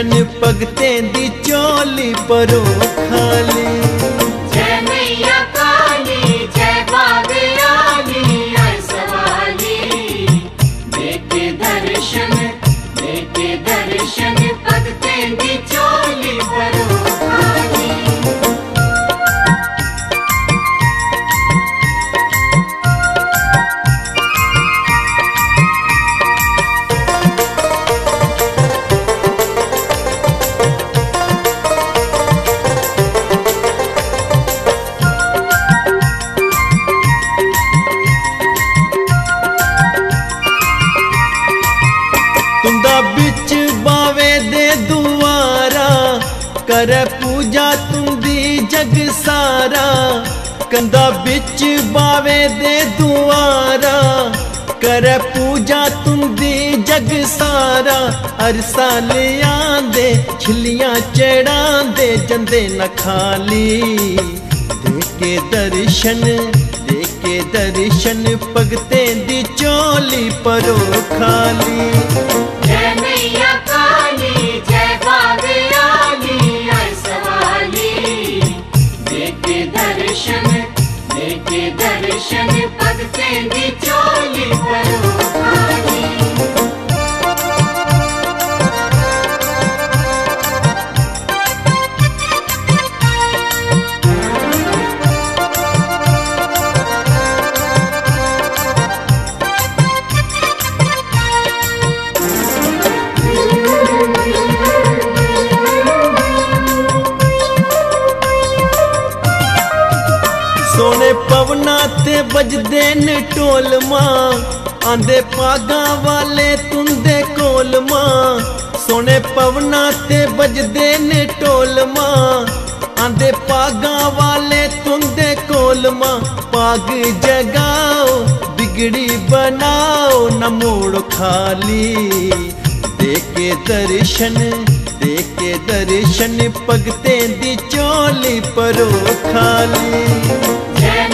Can you के दर्शन देके दर्शन, पगते दी चोली परो खाली। जय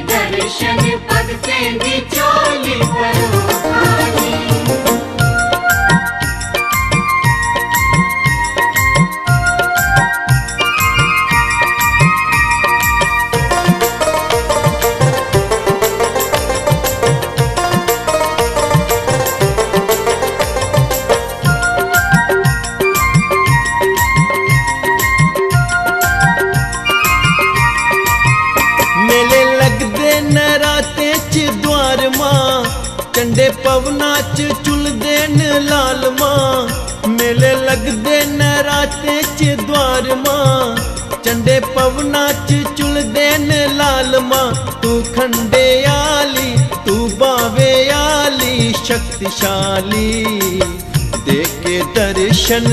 दर्शन पगते चोली परो खाली। शक्तिशाली। देके दर्शन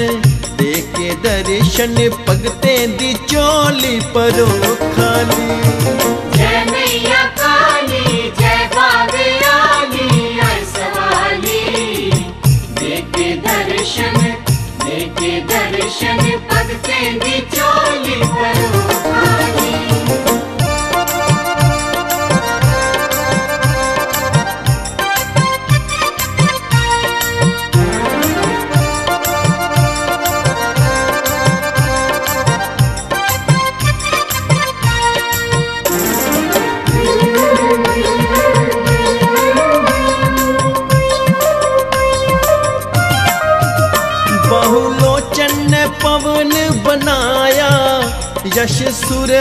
देके दर्शन पगते दी चोली परो खाली। दर्शन पगते चोली परो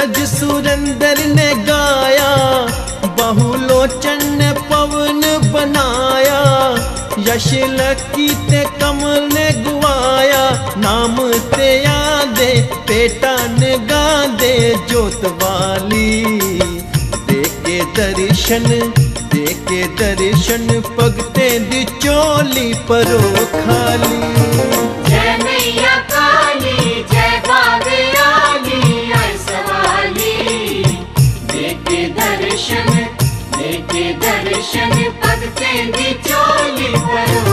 सूरज सुरेंद्र ने गाया बहुलोचन ने पवन बनाया, यश लकी ते कमल ने गुआया नाम ते आदे पेटा ने गादे, जोत वाली। देके दर्शन देके दर्शन भगतें दी चोली परो खाली। करो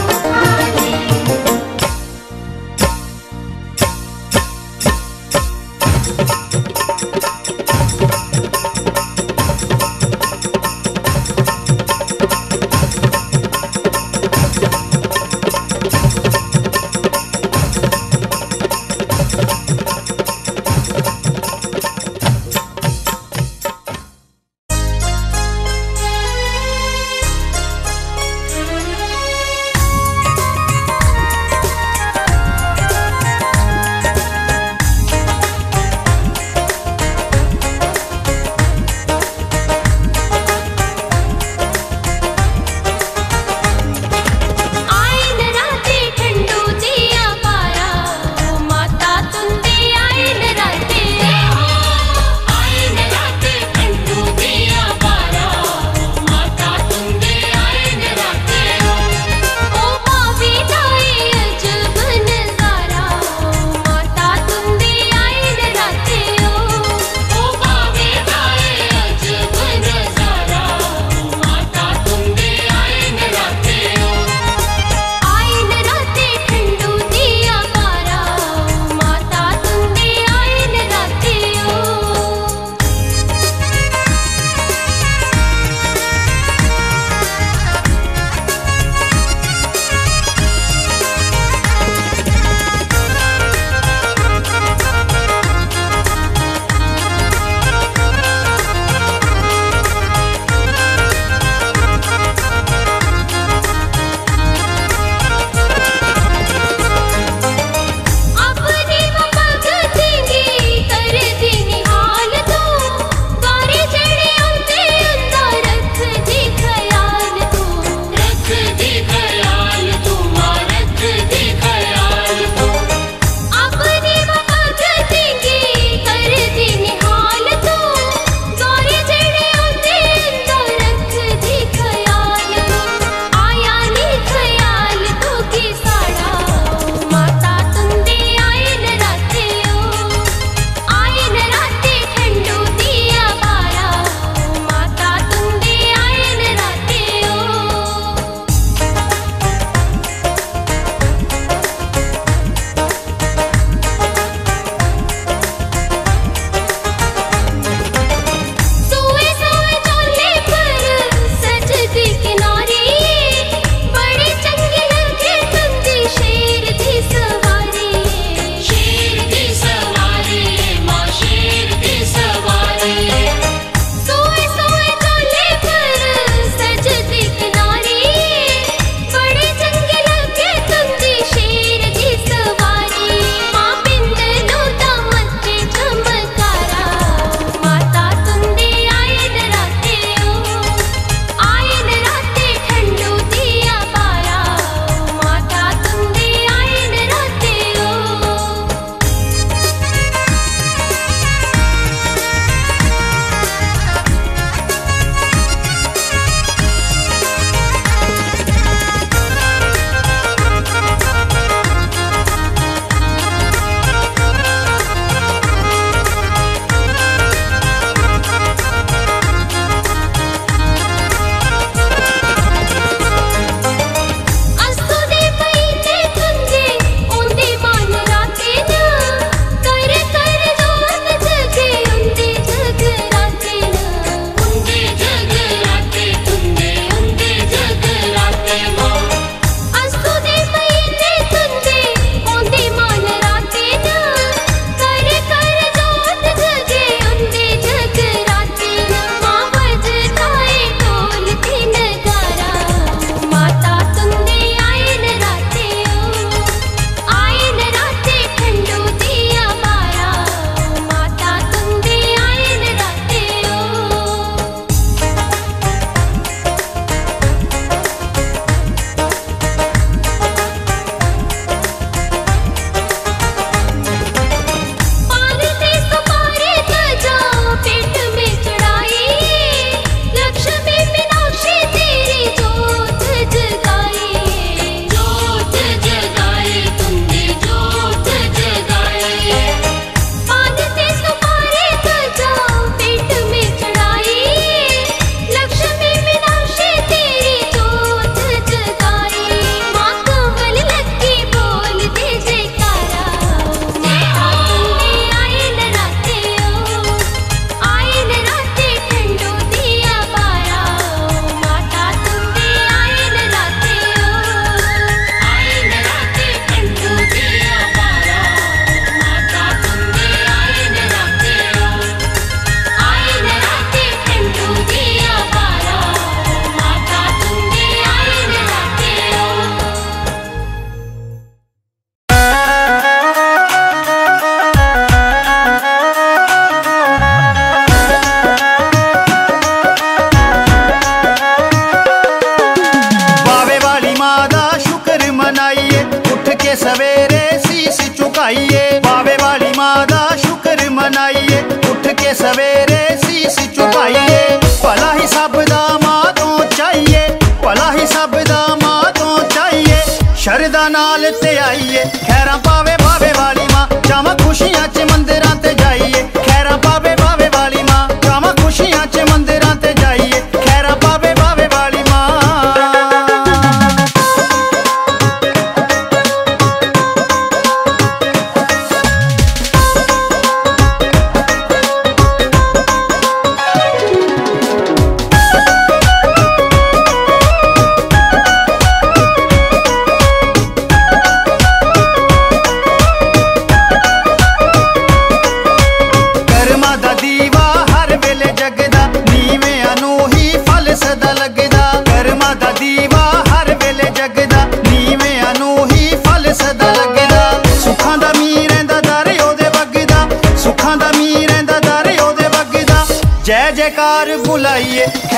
सरकार बुलाइए।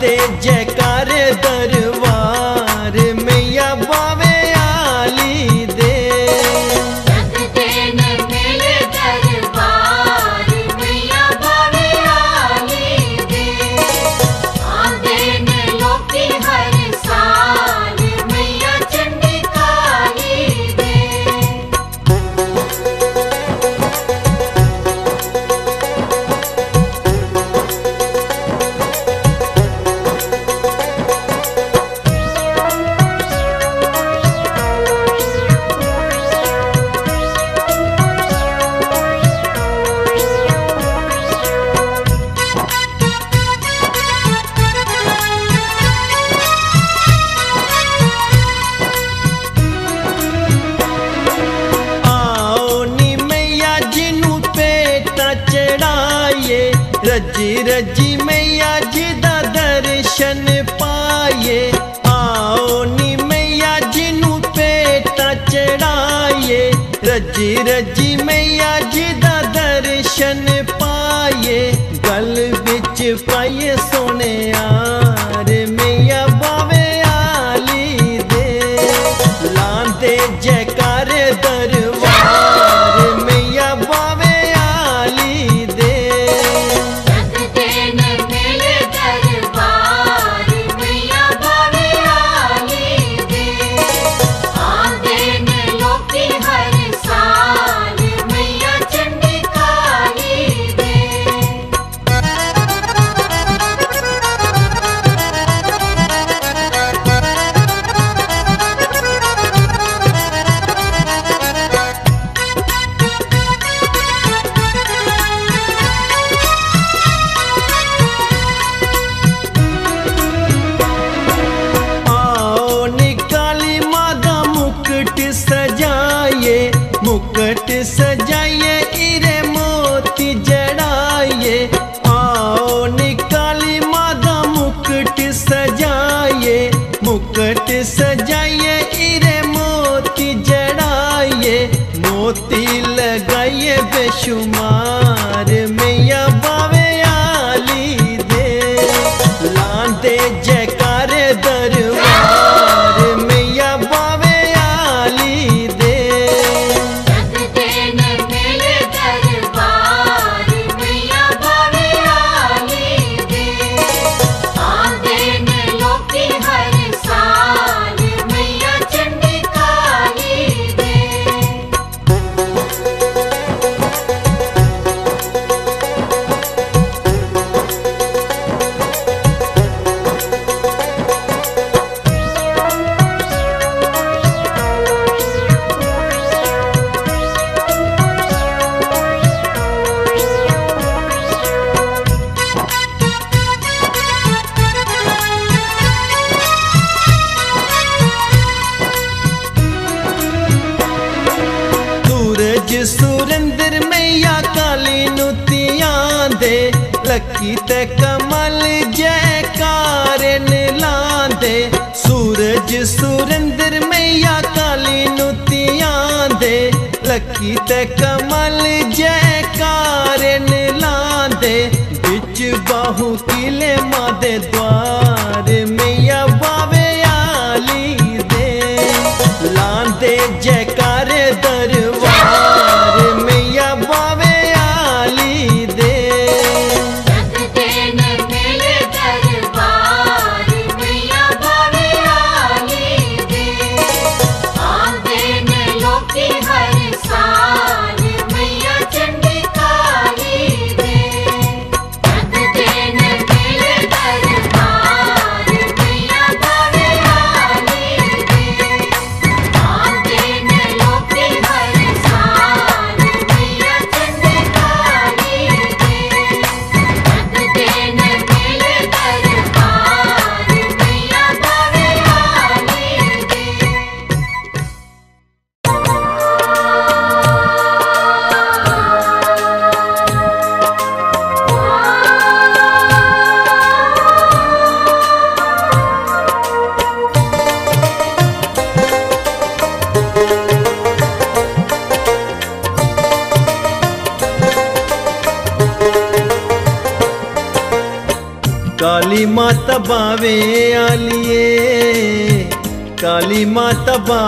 दरबार मैया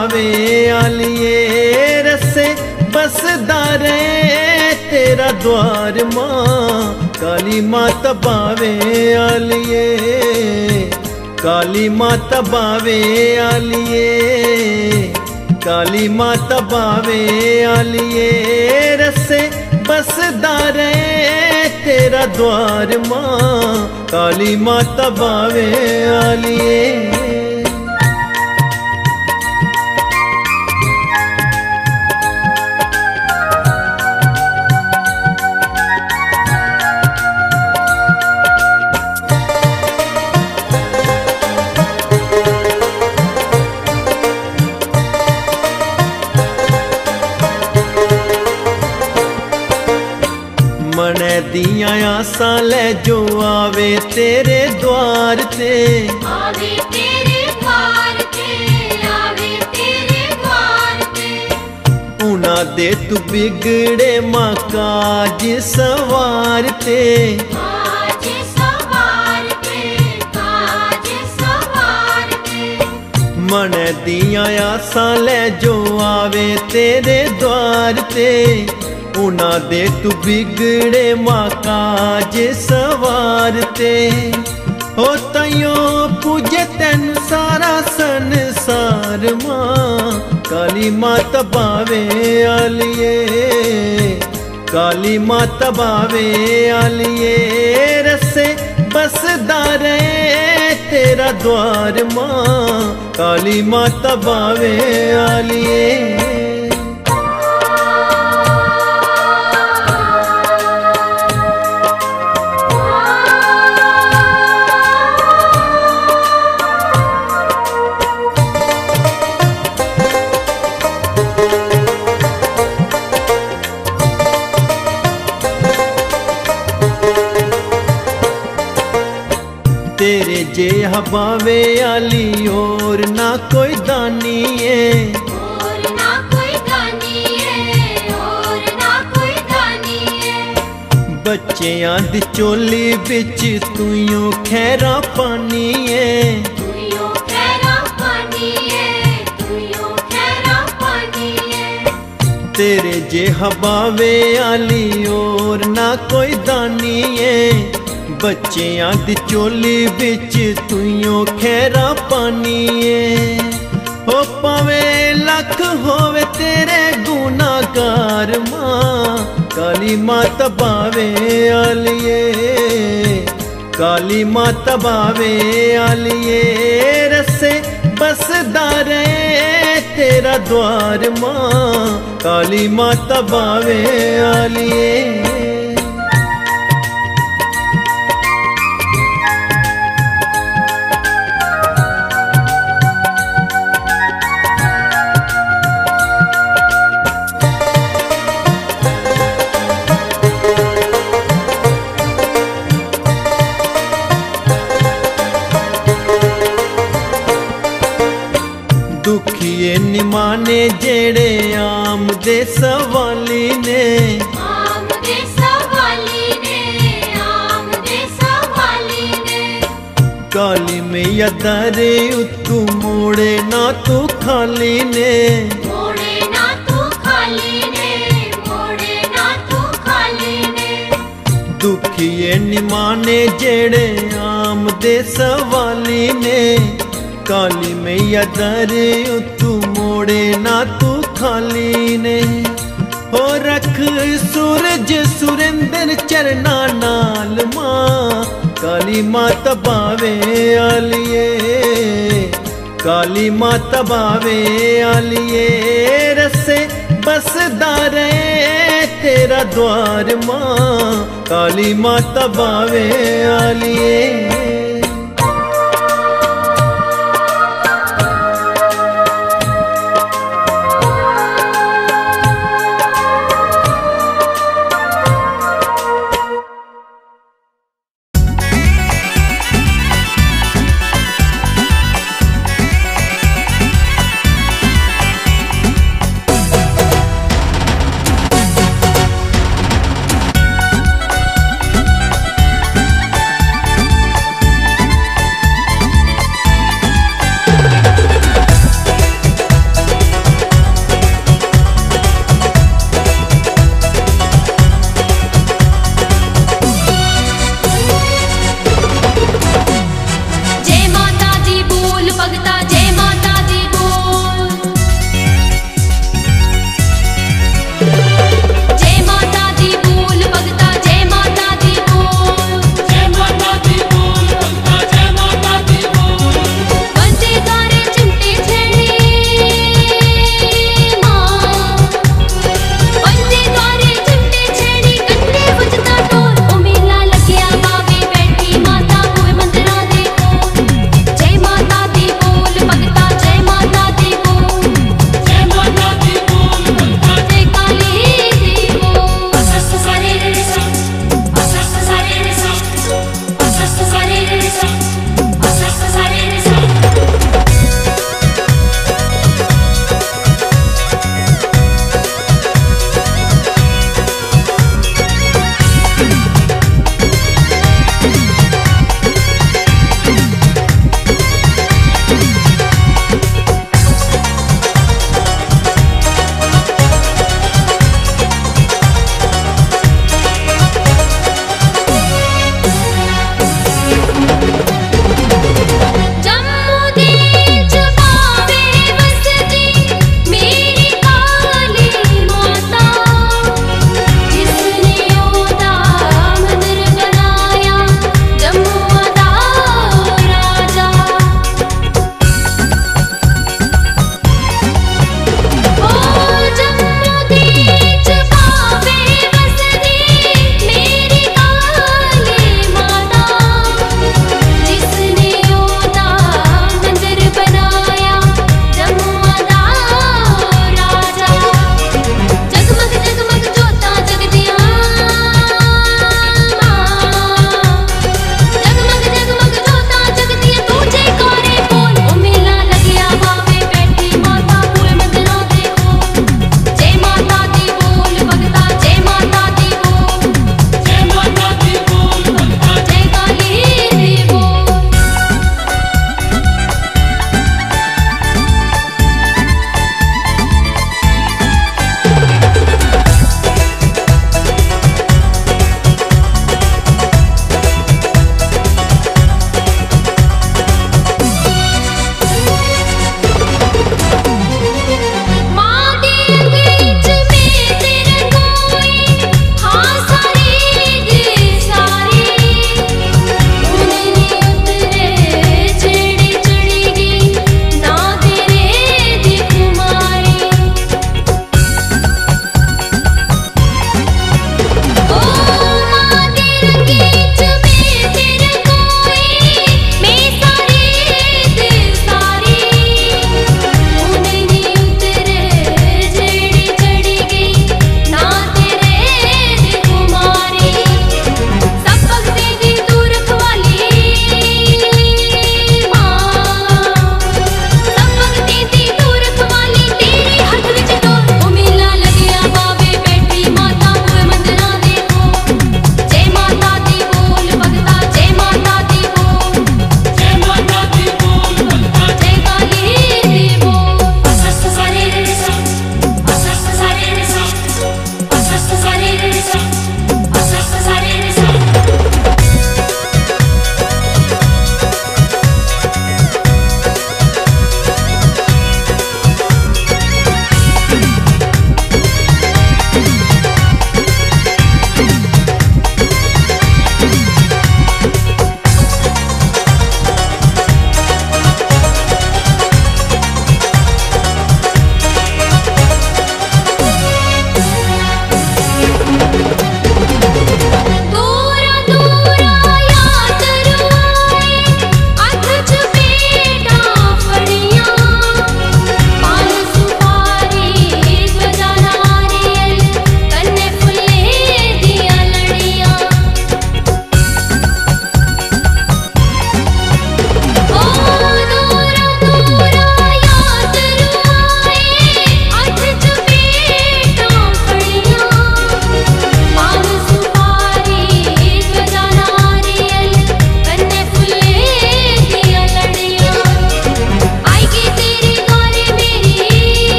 ਭਾਵੇਂ ਆਲੀਏ ਰਸੇ ਬਸਦਾ ਰਹੇ ਤੇਰਾ ਦਵਾਰ ਮਾਂ। ਕਾਲੀ ਮਾਤ ਭਾਵੇਂ ਆਲੀਏ, ਕਾਲੀ ਮਾਤ ਭਾਵੇਂ ਆਲੀਏ, ਕਾਲੀ ਮਾਤਾ ਭਾਵੇਂ ਆਲੀਏ ਰਸੇ ਬਸਦਾ ਰਹੇ ਤੇਰਾ ਦਵਾਰ ਮਾਂ। ਕਾਲੀ ਮਾਤਾ ਭਾਵੇਂ ਆਲੀਏ। जो आवे तेरे द्वार से उना दे तू बिगड़े माँ काज सवार ते। मन दिया आसा ले जो आवे तेरे द्वार ते। ना दे तू बिगड़े माँ काज सवारते हो तयो पूजे तेन सारा संसार माँ काली माता बावे आलिए काली माता बावे आलिए रसे बसदा रहे तेरा द्वार माँ काली माता बावे आलिए पावे आली और ना कोई दानी है। बच्चिया दी चोली बिच तुयो खैरा पानी है। तेरे जे हबावे आली और ना कोई दानी है। ਬੱਚਿਆਂ ਦੇ ਚੋਲੀ ਵਿੱਚ ਤੂਈਓ ਖੈਰਾ ਪਾਣੀ ਏ ਹੋ ਪਾਵੇ ਲੱਖ ਹੋਵੇ ਤੇਰੇ ਗੁਨਾਹਗਾਰ ਮਾਂ, ਕਾਲੀ ਮਾਤਾ ਬਾਵੇ ਆਲੀਏ। ਕਾਲੀ ਮਾਤਾ ਬਾਵੇ ਆਲੀਏ, ਰਸੇ ਬਸਦਾ ਰਹੇ ਤੇਰਾ ਦਵਾਰ ਮਾਂ, ਕਾਲੀ ਮਾਤਾ ਬਾਵੇ ਆਲੀਏ। दे ने। काली मैया दारे उतू मोड़े ना तू खाली ने। मोड़े ना तू खाली ने दुखिए निमाने जेड़े आम दे सवाली ने। काली मैया दारे उतू ਖਾਲੀ ਨੇ। ਹੋ ਰੱਖ ਸੂਰਜ ਸੁਰਿੰਦਰ ਚਰਨਾ ਨਾਲ ਮਾਂ। ਕਾਲੀ ਮਾਤਾ ਬਾਵੇ ਆਲੀਏ। ਕਾਲੀ ਮਾਤਾ ਬਾਵੇ ਆਲੀਏ। ਰਸੇ ਬਸਦਾ ਰਹੇ ਤੇਰਾ ਦਵਾਰ ਮਾਂ। ਕਾਲੀ ਮਾਤਾ ਬਾਵੇ ਆਲੀਏ।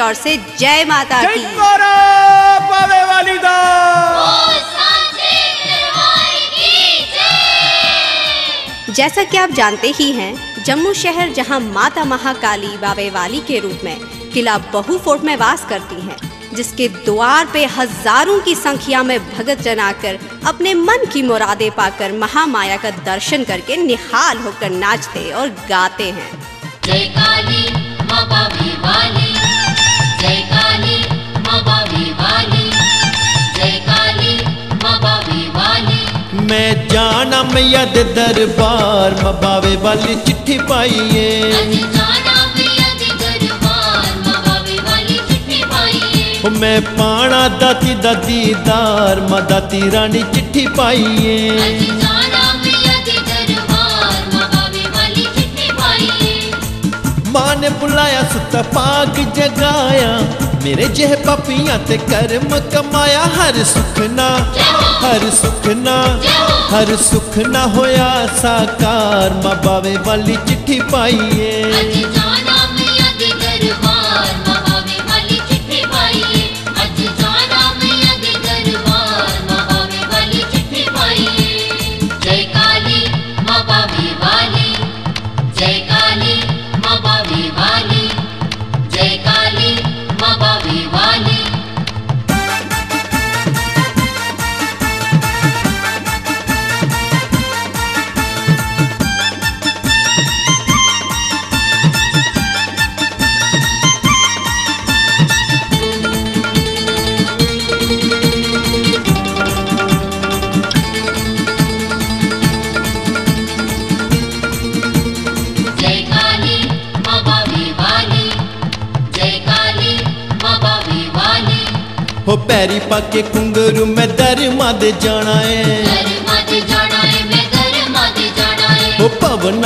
को ओर से जय माता की। पावे वाली जैसा कि आप जानते ही हैं जम्मू शहर जहाँ माता महाकाली बाबे वाली के रूप में किला बहु फोर्ट में वास करती हैं जिसके द्वार पे हज़ारों की संख्या में भगत जन आकर अपने मन की मुरादे पाकर महामाया का दर्शन करके निहाल होकर नाचते और गाते हैं। ਜਾਣਾ ਮਈਆ ਦੇ ਦਰਬਾਰ ਮਬਾਵੇ ਵਾਲੀ ਚਿੱਠੀ ਪਾਈਏ। ਮੈਂ ਪਾਣਾ ਦਾਤੀ ਦਾ ਦੀਦਾਰ ਮਾ ਦਾਤੀ ਰਾਣੀ ਚਿੱਠੀ ਪਾਈਏ। ਮਾਂ ਨੇ ਬੁਲਾਇਆ ਸੁੱਤਾ ਪਾਕ ਜਗਾਇਆ। दीदार माँ दाती रानी चिट्ठी पाइए अज जाना मैया दे दरबार माँ बाबी वाली चिट्ठी पाइए माँ बुलाया सुता पाग जगाया ਪੈਰੀ ਪਾ ਕੇ ਕੁੰਗਰੂ ਮੈਂ ਦਰਮਾ ਦੇ ਜਾਣਾ ਏ। ਦਰਮਾ ਦੇ ਜਾਣਾ ਏ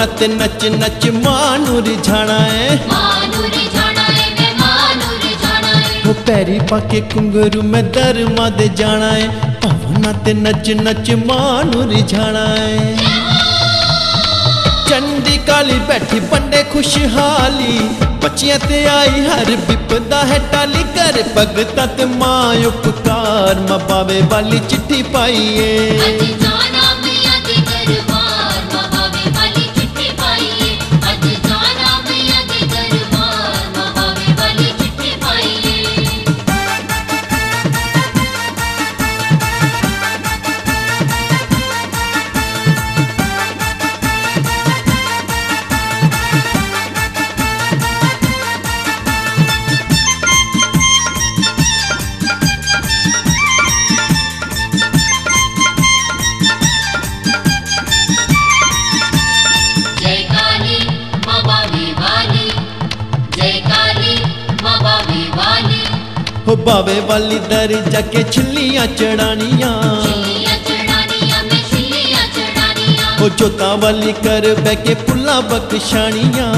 ਤੇ ਨੱਚ ਨੱਚ ਮਾਂ ਨੂੰ ਰਿਝਾਣਾ ਏ। ਮਾਂ ਨੂੰ ਏ ਮੈਂ ਮਾਂ ਨੂੰ ਏ। ਉਹ ਪੈਰੀ ਪਾ ਕੇ ਕੁੰਗਰੂ ਮੈਂ ਦਰਮਾ ਦੇ ਜਾਣਾ ਏ। ਪਵਨਾ ਤੇ ਨੱਚ ਨੱਚ ਮਾਂ ਜਾਣਾ ਰਿਝਾਣਾ ਏ। ਵਾਲੀ ਬੈਠੀ ਵੰਡੇ ਖੁਸ਼ਹਾਲੀ। ਬੱਚਿਆਂ ਤੇ ਆਈ ਹਰ ਵਿਪਦਾ ਹੈ ਟਾਲੀ ਕਰ ਭਗਤ ਤੇ ਮਾਂ ਉਪਕਾਰ, ਮਾਂ ਬਾਵੇ ਵਾਲੀ ਚਿੱਠੀ ਪਾਈਏ। ਬਾਵੇ ਵਾਲੀ ਦਰ ਜਾ ਕੇ ਛਿੱਲੀਆਂ ਚੜਾਣੀਆਂ। ਉਹ ਜੋਤਾਂ ਵਾਲੀ ਕਰ ਬੈ ਕੇ ਪੁੱਲਾ ਬਖਸ਼ਾਣੀਆਂ।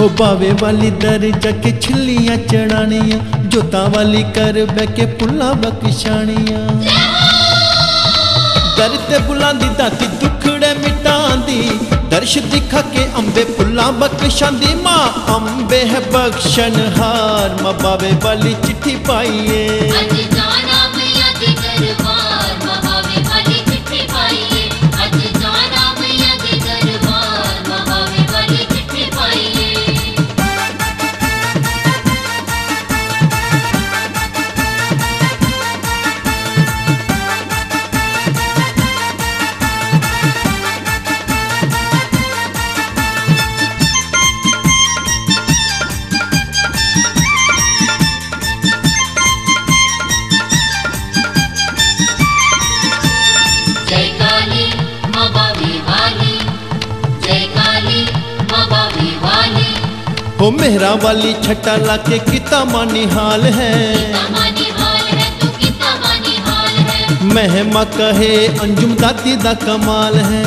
ਉਹ ਬਾਵੇ ਵਾਲੀ ਦਰ ਜਾ ਕੇ ਛਿੱਲੀਆਂ ਚੜਾਣੀਆਂ। ਜੋਤਾਂ ਵਾਲੀ ਕਰ ਬੈ ਕੇ ਪੁੱਲਾ ਬਖਸ਼ਾਣੀਆਂ। ਦਰ ਤੇ ਬੁਲਾਂਦੀ ਦਾਤੀ ਦੁਖੜੇ ਮਿਟਾਂਦੀ ਦਰਸ਼ ਦਿਖਾ ਕੇ ਅੰਬੇ ਪੁੱਲਾ बुलांदी दी माँ अम्बे है बख्शन हार माँ बाबे वाली चिट्ठी पाइए। ओ मेहरा वाली छटा लाके किता मानी हाल है। महमा कहे अंजुम दाती दा कमाल है।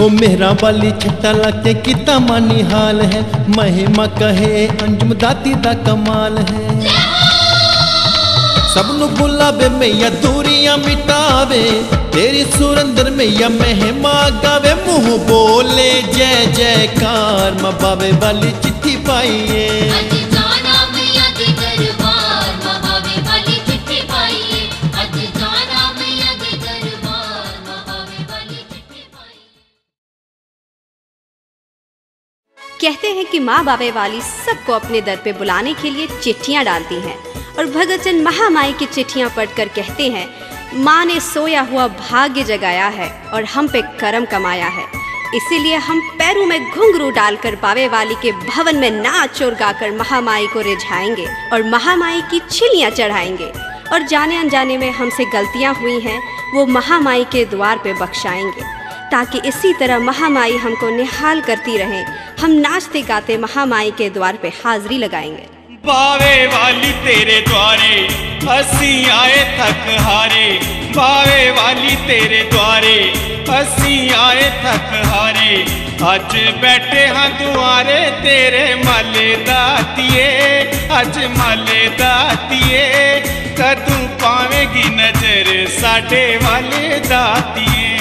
ओ मेहरा वाली छटा लाके किता मानी हाल है। महिमा कहे अंजुम दाती दा कमाल है! सबनों बुलावे मैया दूरियाँ मिटावे। तेरी सुरंदर में या मेहमा गावे मुँह बोले, जय जय कार बाबे वाली चिट्ठी पाइए। कहते हैं कि माँ बाबे वाली सबको अपने दर पे बुलाने के लिए चिट्ठियाँ डालती हैं और भगत चंद महामाई की चिट्ठियाँ पढ़कर कहते हैं माँ ने सोया हुआ भाग्य जगाया है और हम पे कर्म कमाया है। इसीलिए हम पैरों में घुंघरू डालकर बावे वाली के भवन में नाच और गाकर महामाई को रिझाएँगे और महामाई की छिलियाँ चढ़ाएँगे। और जाने अनजाने में हमसे गलतियाँ हुई हैं, वो महामाई के द्वार पे बख्शाएँगे। ताकि इसी तरह महामाई हमको निहाल करती रहें, हम नाचते गाते महामाई के द्वार पे हाजिरी लगाएँगे। बावे वाली तेरे द्वारे, हसी आए थक हारे। बावे वाली तेरे द्वारे असी आए थक हारे। अज बैठे हाँ दुआरे तेरे माले दातिए अज माले दातिए कदू पावेगी नज़र साढ़े वाले दातिए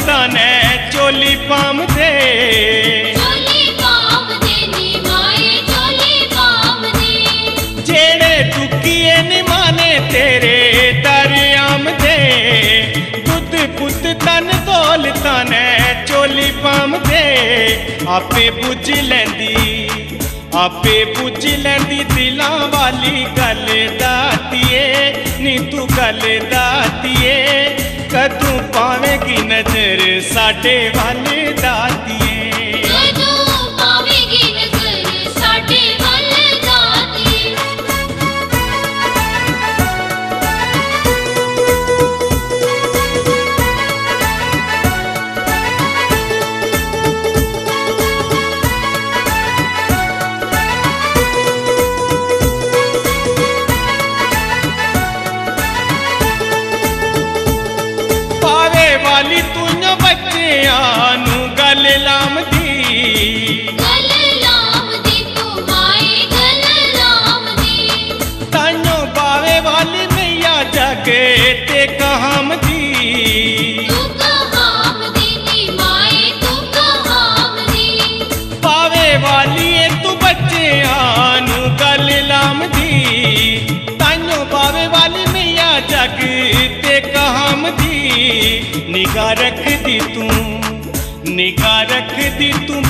ताने चोली पाम दे। जेड़े दुखिए नी माने दे। बुद्ध तन तोल ताने चोली पाम दे। आपे बुझ लेंदी आपे बुझ लेंदी दिलां वाली गल दातिए नी तू गल दातिए। ਤੂੰ ਗੱਲ ਦਾਤੀਏ ਕਦੋਂ ਪਾਵੇਂਗੀ ਨਜ਼ਰ ਸਾਡੇ ਵੱਲ ਦਾਤੀਏ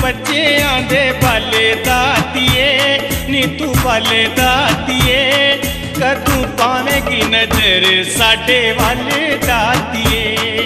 ਰੱਖਦੀ ਤੂੰ ਬੱਚਿਆਂ ਦੇ ਬਾਲੇ ਦਾਤੀਏ ਨੀ ਤੂੰ ਬਾਲੇ ਦਾਤੀਏ ਕਦੋਂ ਪਾਵੇਂਗੀ ਨਜ਼ਰ ਸਾਡੇ ਵੱਲ ਦਾਤੀਏ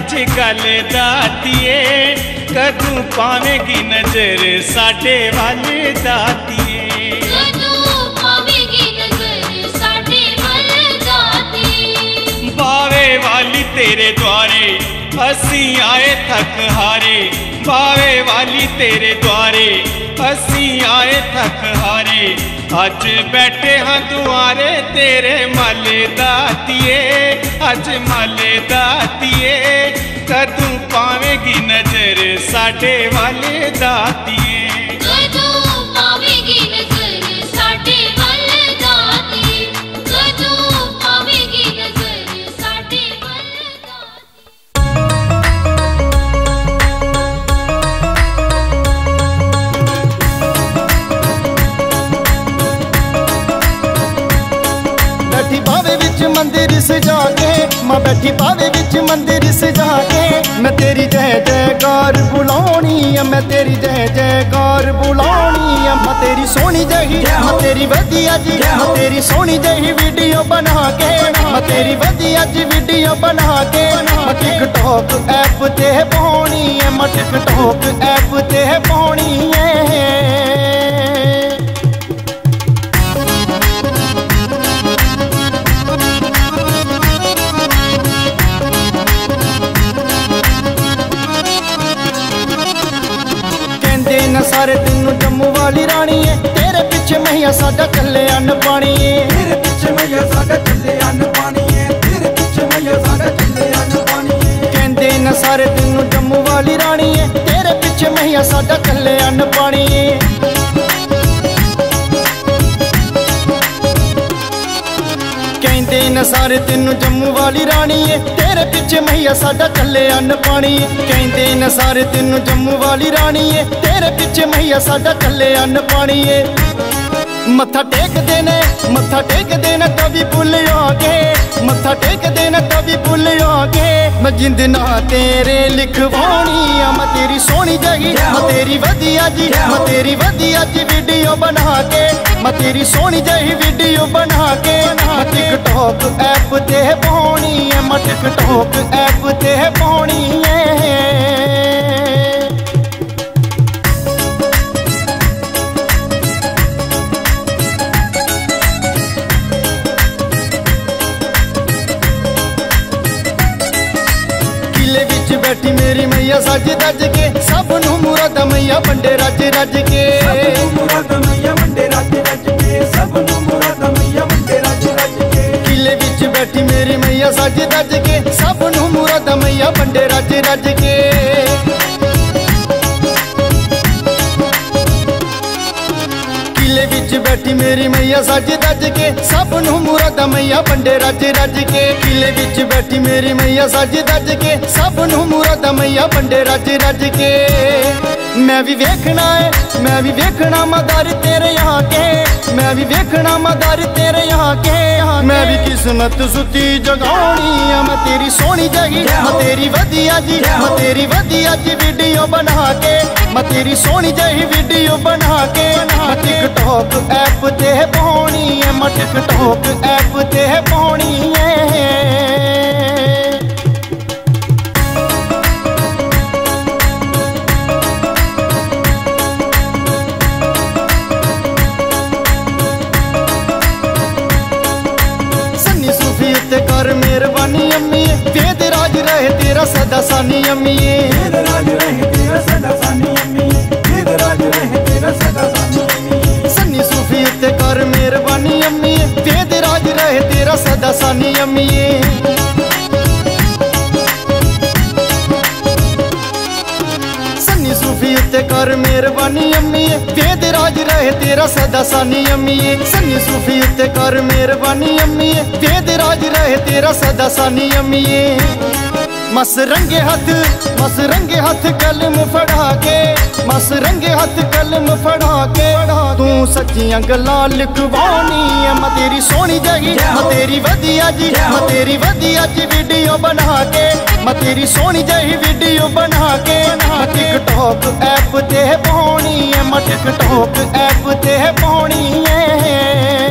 अजकल दातिए कदू पावेगी नज़र साडे वाले दातिए। बावे वाली तेरे द्वारे असी आए थक हारे। बावे वाली तेरे द्वारे ਆਏ ਥੱਕ ਹਾਰੇ ਬਾਵੇ ਵਾਲੀ ਤੇਰੇ ਦੁਆਰੇ ਅਸੀਂ ਆਏ ਥੱਕ ਹਾਰੇ ਅੱਜ ਬੈਠੇ ਹਾਂ ਦੁਆਰੇ ਤੇਰੇ ਮੱਲੇ ਦਾਤੀਏ ਅੱਜ ਮੱਲੇ ਦਾਤੀਏ ਕਦੋਂ ਪਾਵੇਂਗੀ ਨਜ਼ਰ ਸਾਡੇ ਵੱਲ ਦਾਤੀਏ ਬੈਠੀ ਬਾਵੇ ਵਿੱਚ ਮੰਦਿਰ ਸਜਾ ਕੇ ਮੈਂ ਤੇਰੀ ਜੈ ਜੈਕਾਰ ਬੁਲਾਉਣੀ ਆ ਮੈਂ ਤੇਰੀ ਜੈ ਜੈਕਾਰ ਬੁਲਾਉਣੀ ਆ। ਮੈਂ ਤੇਰੀ ਸੋਹਣੀ ਜਹੀ ਮੈਂ ਤੇਰੀ ਵਧੀਆ ਜੀ ਮੈਂ ਤੇਰੀ ਸੋਹਣੀ ਜਹੀ ਵੀਡੀਓ ਬਣਾ ਕੇ। ਮੈਂ ਤੇਰੀ ਵਧੀਆ ਜੀ ਵੀਡੀਓ ਬਣਾ ਕੇ। ਮੈਂ ਟਿਕਟੌਕ ਐਪ ਤੇ ਪਾਉਣੀ ਆ ਮੈਂ ਟਿਕਟੌਕ ਐਪ ਤੇ ਪਾਉਣੀ ਏ। ਵਾਲੀ ਰਾਣੀ ਏ। ਤੇਰੇ ਪਿੱਛੇ ਮਹੀਆ ਸਾਡਾ ਚੱਲੇ ਅੰਨ ਪਾਣੀ ਏ। ਤੇਰੇ ਪਿੱਛੇ ਮਹੀਆ ਸਾਡਾ ਚੱਲੇ ਅੰਨ ਪਾਣੀ ਏ। ਤੇਰੇ ਪਿੱਛੇ ਮਹੀਆ ਸਾਡਾ ਚੱਲੇ ਅੰਨ ਪਾਣੀ ਏ। ਕਹਿੰਦੇ ਨਾ ਸਾਰੇ ਤੈਨੂੰ ਜੰਮੂ ਵਾਲੀ ਰਾਣੀ ਏ। ਤੇਰੇ ਪਿੱਛੇ ਮਹੀਆ ਸਾਡਾ ਚੱਲੇ ਅੰਨ ਪਾਣੀ ਏ। ਕਹਿੰਦੇ ਨਾ ਸਾਰੇ ਤੈਨੂੰ ਜੰਮੂ ਵਾਲੀ ਰਾਣੀ ਏ। ਤੇਰੇ ਪਿੱਛੇ ਸਾਡਾ ਚੱਲੇ ਅੰਨ ਪਾਣੀ ਕਹਿੰਦੇ ਨਾ ਸਾਰੇ ਤੈਨੂੰ ਜੰਮੂ ਵਾਲੀ ਰਾਣੀ ਏ। ਤੇਰੇ ਪਿੱਛੇ ਮਹੀਆ ਸਾਡਾ ਚੱਲੇ ਅੰਨ ਪਾਣੀ ਏ। ਮੱਥਾ ਟੇਕਦੇ ਨੇ, ਮੱਥਾ ਟੇਕਦੇ ਨੇ ਤਵੀ ਭੁੱਲਿਓਗੇ ਮੱਥਾ ਟੇਕਦੇ ਨੇ ਤਵੀ ਭੁੱਲਿਓਗੇ ਮੈਂ ਜਿੰਦ ਨਾ ਤੇਰੇ ਲਿਖਵਾਉਣੀ ਆ, ਮੈਂ ਤੇਰੀ ਸੋਹਣੀ ਜਗੀ ਮੈਂ ਤੇਰੀ ਵਧੀਆ ਜੀ, ਮੈਂ ਤੇਰੀ ਵਧੀਆ ਜੀ ਵੀਡੀਓ ਬਣਾ ਕੇ। ਮੈਂ ਤੇਰੀ ਸੋਹਣੀ ਜਹੀ ਵੀਡੀਓ ਬਣਾ ਕੇ ਮੈਂ ਟਿਕਟੌਕ ਐਪ ਤੇ ਪਾਉਣੀ ਆ ਮੈਂ ਟਿਕਟੌਕ ਐਪ ਤੇ ਪਾਉਣੀ ਏ। ਕਿਲੇ ਵਿੱਚ ਬੈਠੀ ਮੇਰੀ ਮਈਆ ਸੱਜ ਦੱਜ ਕੇ, ਸਭ ਨੂੰ ਮੁਰਾਦ ਮਈਆ ਵੰਡੇ ਰੱਜ ਰੱਜ ਕੇ। ਸਭ ਨੂੰ ਮੁਰਾਦ ਮਈਆ ਸੱਜ ਕੇ ਸਭ ਨੂੰ ਮੁਰਾਦ ਮਈਆ ਵੰਡੇ ਰੱਜ ਰੱਜ ਕੇ। ਕਿਲੇ ਵਿੱਚ ਬੈਠੀ ਮੇਰੀ ਮਈਆ ਸੱਜ ਦੱਜ ਕੇ ਸਭ ਨੂੰ ਮੁਰਾਦਾ ਮਈਆ ਵੰਡੇ ਰੱਜ ਰੱਜ ਕੇ। ਕਿਲੇ ਵਿੱਚ ਬੈਠੀ ਮੇਰੀ ਮਈਆ ਸੱਜ ਦੱਜ ਕੇ ਸਭ ਨੂੰ ਮੁਰਾਦਾ ਮਈਆ ਵੰਡੇ ਰੱਜ ਰੱਜ ਕੇ। ਮੈਂ ਵੀ ਵੇਖਣਾ ਏ ਮੈਂ ਵੀ ਵੇਖਣਾ ਮਦਰ ਤੇਰੇ ਆ ਕੇ। ਮੈਂ ਵੀ ਵੇਖਣਾ ਮਦਰ ਤੇਰੇ ਆ ਕੇ ਮੈਂ ਵੀ ਕਿਸਮਤ ਸੁੱਤੀ ਜਗਾਉਣੀ ਆ ਮੈਂ ਤੇਰੀ ਸੋਹਣੀ ਜਗੀ ਮੈਂ ਤੇਰੀ ਵਧੀਆ ਜੀ ਮੈਂ ਤੇਰੀ ਵਧੀਆ ਜੀ ਵੀਡੀਓ ਬਣਾ ਕੇ। ਮੈਂ ਤੇਰੀ ਸੋਹਣੀ ਜਹੀ ਵੀਡੀਓ ਬਣਾ ਕੇ। ਮੈਂ ਟਿਕਟੌਕ ਐਪ ਤੇ ਪਾਉਣੀ ਐ ਮੈਂ ਟਿਕਟੌਕ ਐਪ ਤੇ ਪਾਉਣੀ ਏ। सदा सानी अम्मीए राज रहे तेरा सदा सानी अम्मी राज रहे तेरा सदा सानी अम्मी सन्नी सूफी उत्ते कर मेहरबानी अम्मीए तेद राज रहे तेरा सदा सानी अम्मीए सूफी उत्ते कर मेहरबानी अम्मीए वेद राज रहे तेरा सदा सानी अम्मीए सन्नी सूफी उत्ते कर मेहरबानी अम्मीए वेद राज रहे तेरा सदा सानी अम्मीए ਮਸ ਰੰਗੇ ਹੱਥ, ਮਸ ਰੰਗੇ ਹੱਥ ਕਲਮ ਫੜਾ ਕੇ, ਮਸ ਰੰਗੇ ਹੱਥ ਕਲਮ ਫੜਾ ਕੇ। ਤੂੰ ਸੱਚੀਆਂ ਗੱਲਾਂ ਲਿਖਵਾਉਣੀ ਐ ਮੈਂ ਤੇਰੀ ਸੋਹਣੀ ਜਗੀ ਮੈਂ ਤੇਰੀ ਵਧੀਆ ਜੀ ਮੈਂ ਤੇਰੀ ਵਧੀਆ ਜੀ ਵੀਡੀਓ ਬਣਾ ਕੇ, ਮੈਂ ਤੇਰੀ ਸੋਹਣੀ ਜਹੀ ਵੀਡੀਓ ਬਣਾ ਕੇ। ਮੈਂ ਟਿਕਟੌਕ ਐਪ ਤੇ ਪਾਉਣੀ ਐ ਮੈਂ ਟਿਕਟੌਕ ਐਪ ਤੇ ਪਾਉਣੀ ਏ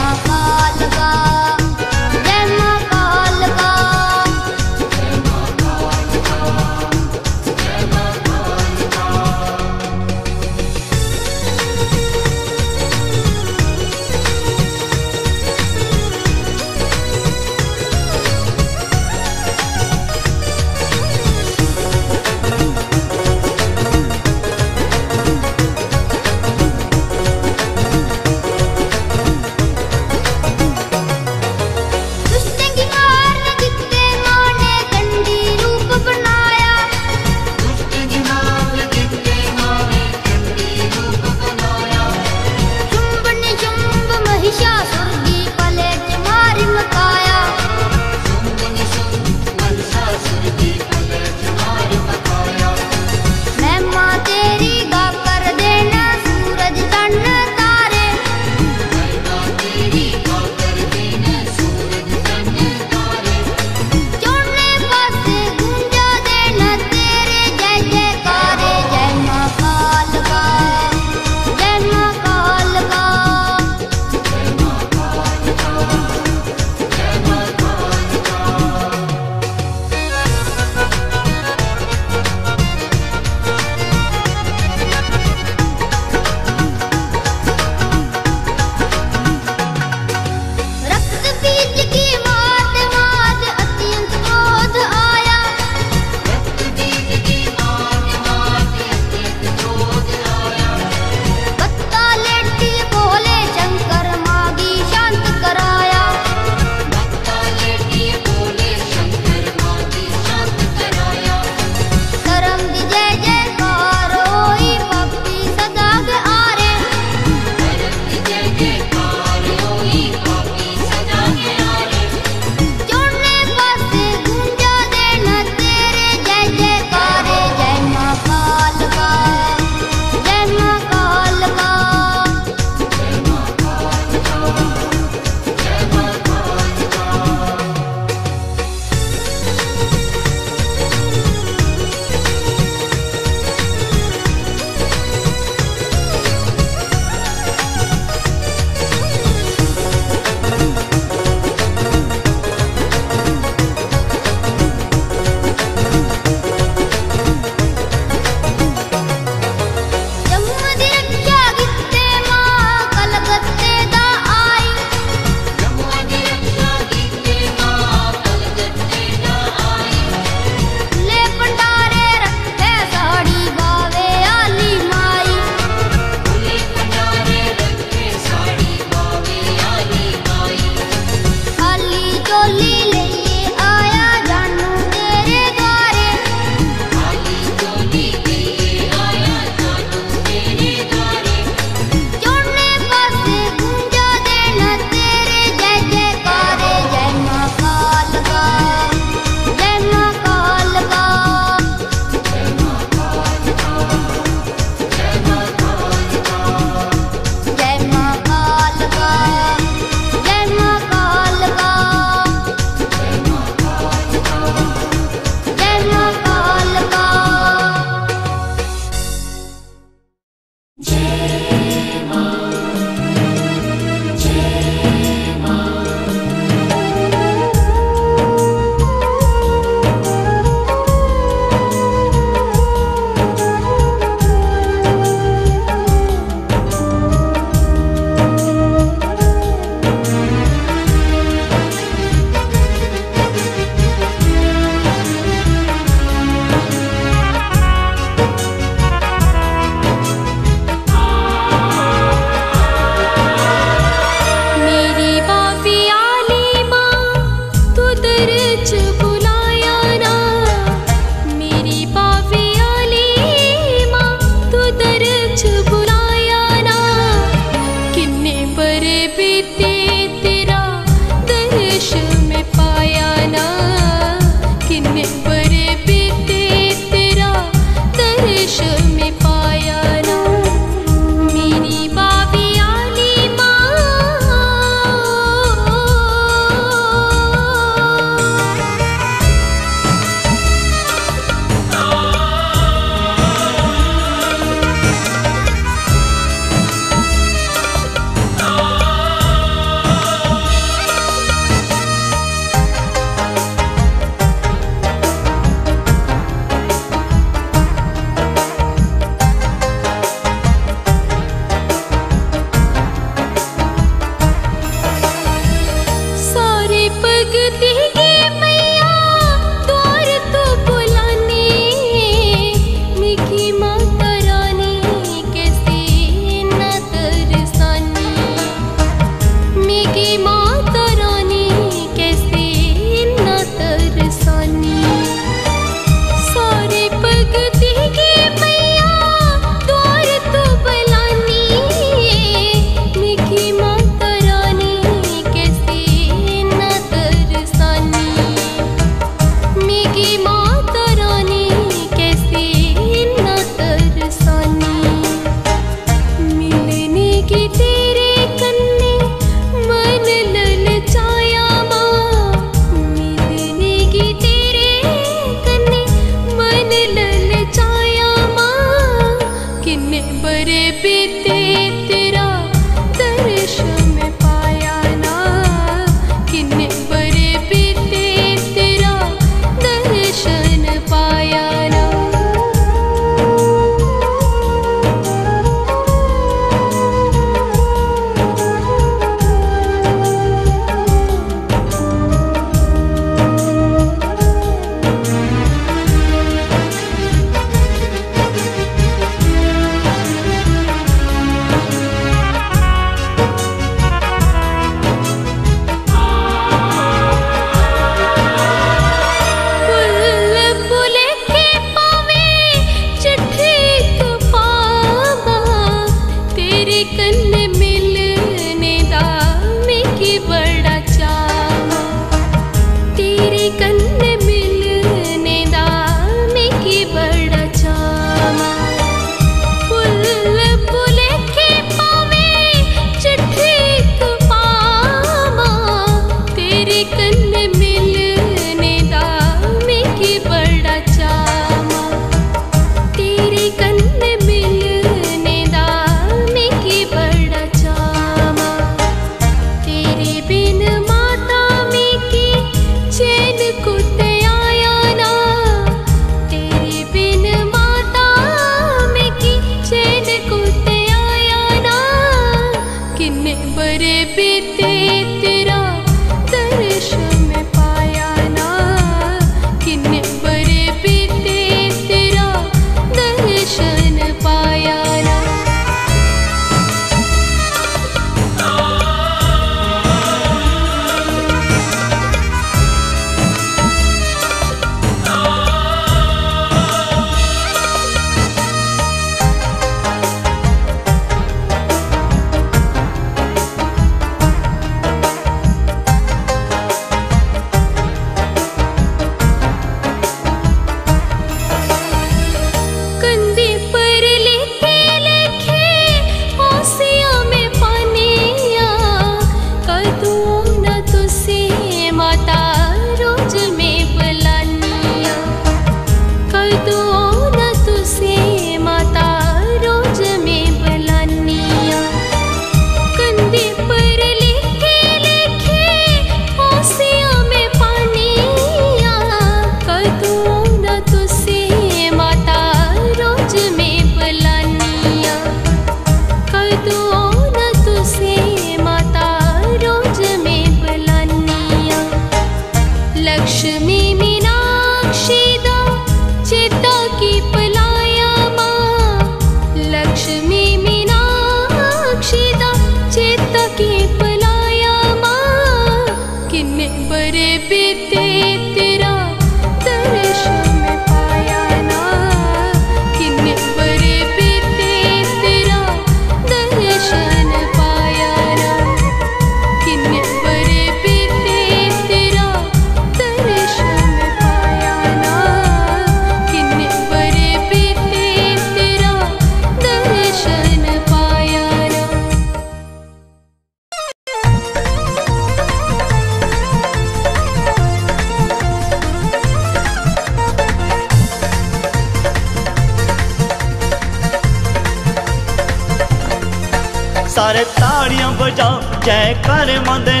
जय कर मंदे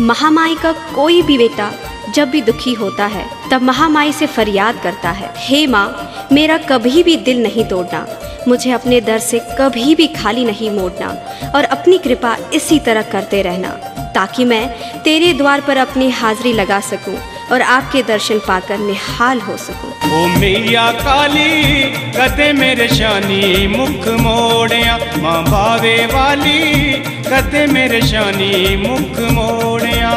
महामाई का कोई भी बेटा जब भी दुखी होता है, तब महामाई से फरियाद करता है। हे माँ, मेरा कभी भी दिल नहीं तोड़ना। मुझे अपने दर से कभी भी खाली नहीं मोड़ना और अपनी कृपा इसी तरह करते रहना, ताकि मैं तेरे द्वार पर अपनी हाजिरी लगा सकूँ। और आपके दर्शन पाकर निहाल हो सकूँ। ओ मैया काली कदे मेरे शानी मुख मोड़िया माँ बावे वाली कदे मेरे शानी मुख मोड़िया।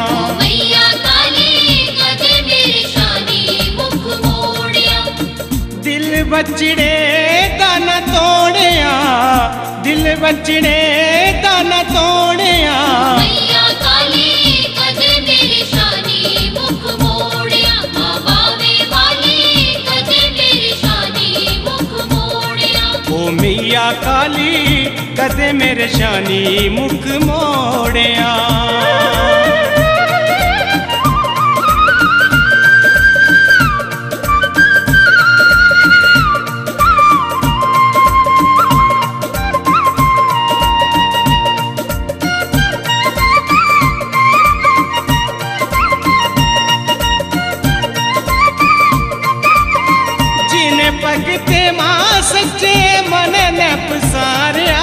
दिल बचड़े दाना तोड़िया दिल बचड़े दान तोड़िया। मैया काली कदे मेरे शानी मुख मोड़िया। ਨੈਪ ਸਾਰਿਆ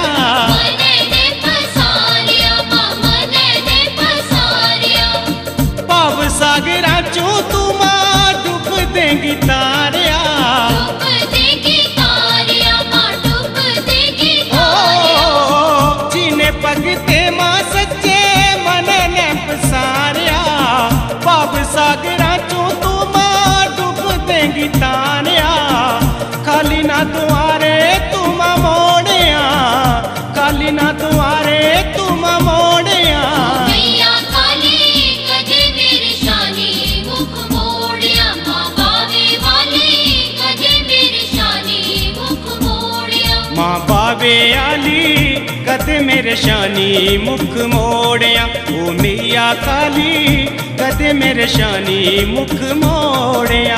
ਪਿਆਲੀ ਕਦੇ ਮੇਰੇ ਸ਼ਾਨੀ ਮੁਖ ਮੋੜਿਆ? ਓ ਮੀਆਂ ਕਾਲੀ ਕਦੇ ਮੇਰੇ ਸ਼ਾਨੀ ਮੁਖ ਮੋੜਿਆ?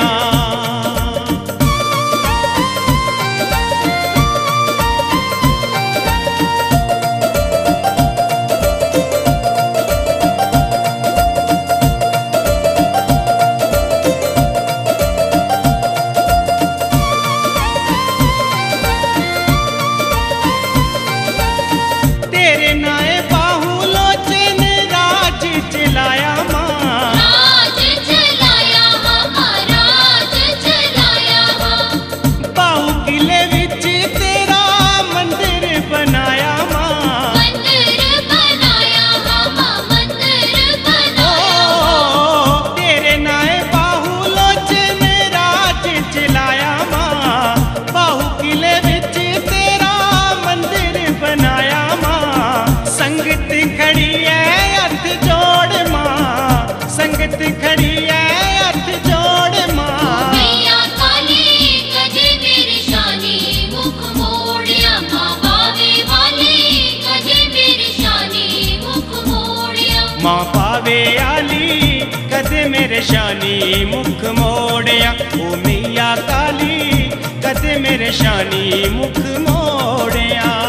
परेशानी मुख मोड़िया।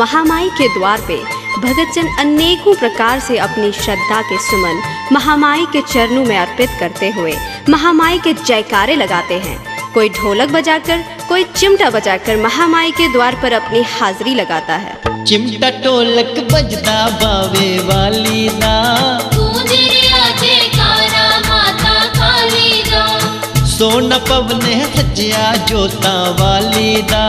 महामाई के द्वार पे भगतजन अनेकों प्रकार से अपनी श्रद्धा के सुमन महामाई के चरणों में अर्पित करते हुए महामाई के जयकारे लगाते हैं। कोई ढोलक बजाकर कोई चिमटा बजाकर महामाई के द्वार पर अपनी हाजिरी लगाता है। चिमटा ढोलक बजता बावे वाली दा। सोना पवने सज्जिया जोता वाली दा।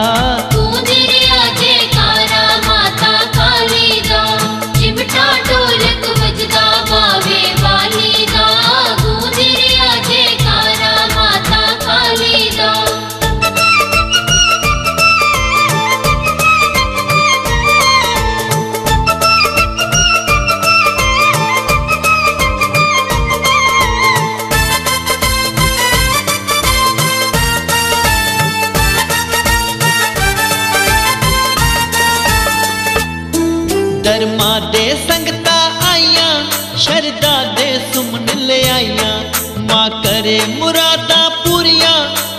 करे मुरादा पूरिया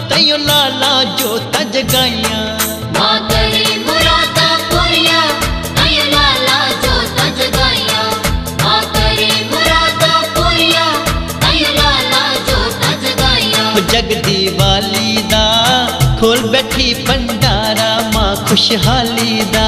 तैयो लाला करे मुरादा पूरिया करे मुरादा पूरिया जगाइया जगदी वाली दा खोल बैठी भंडारा माँ खुशहाली दा।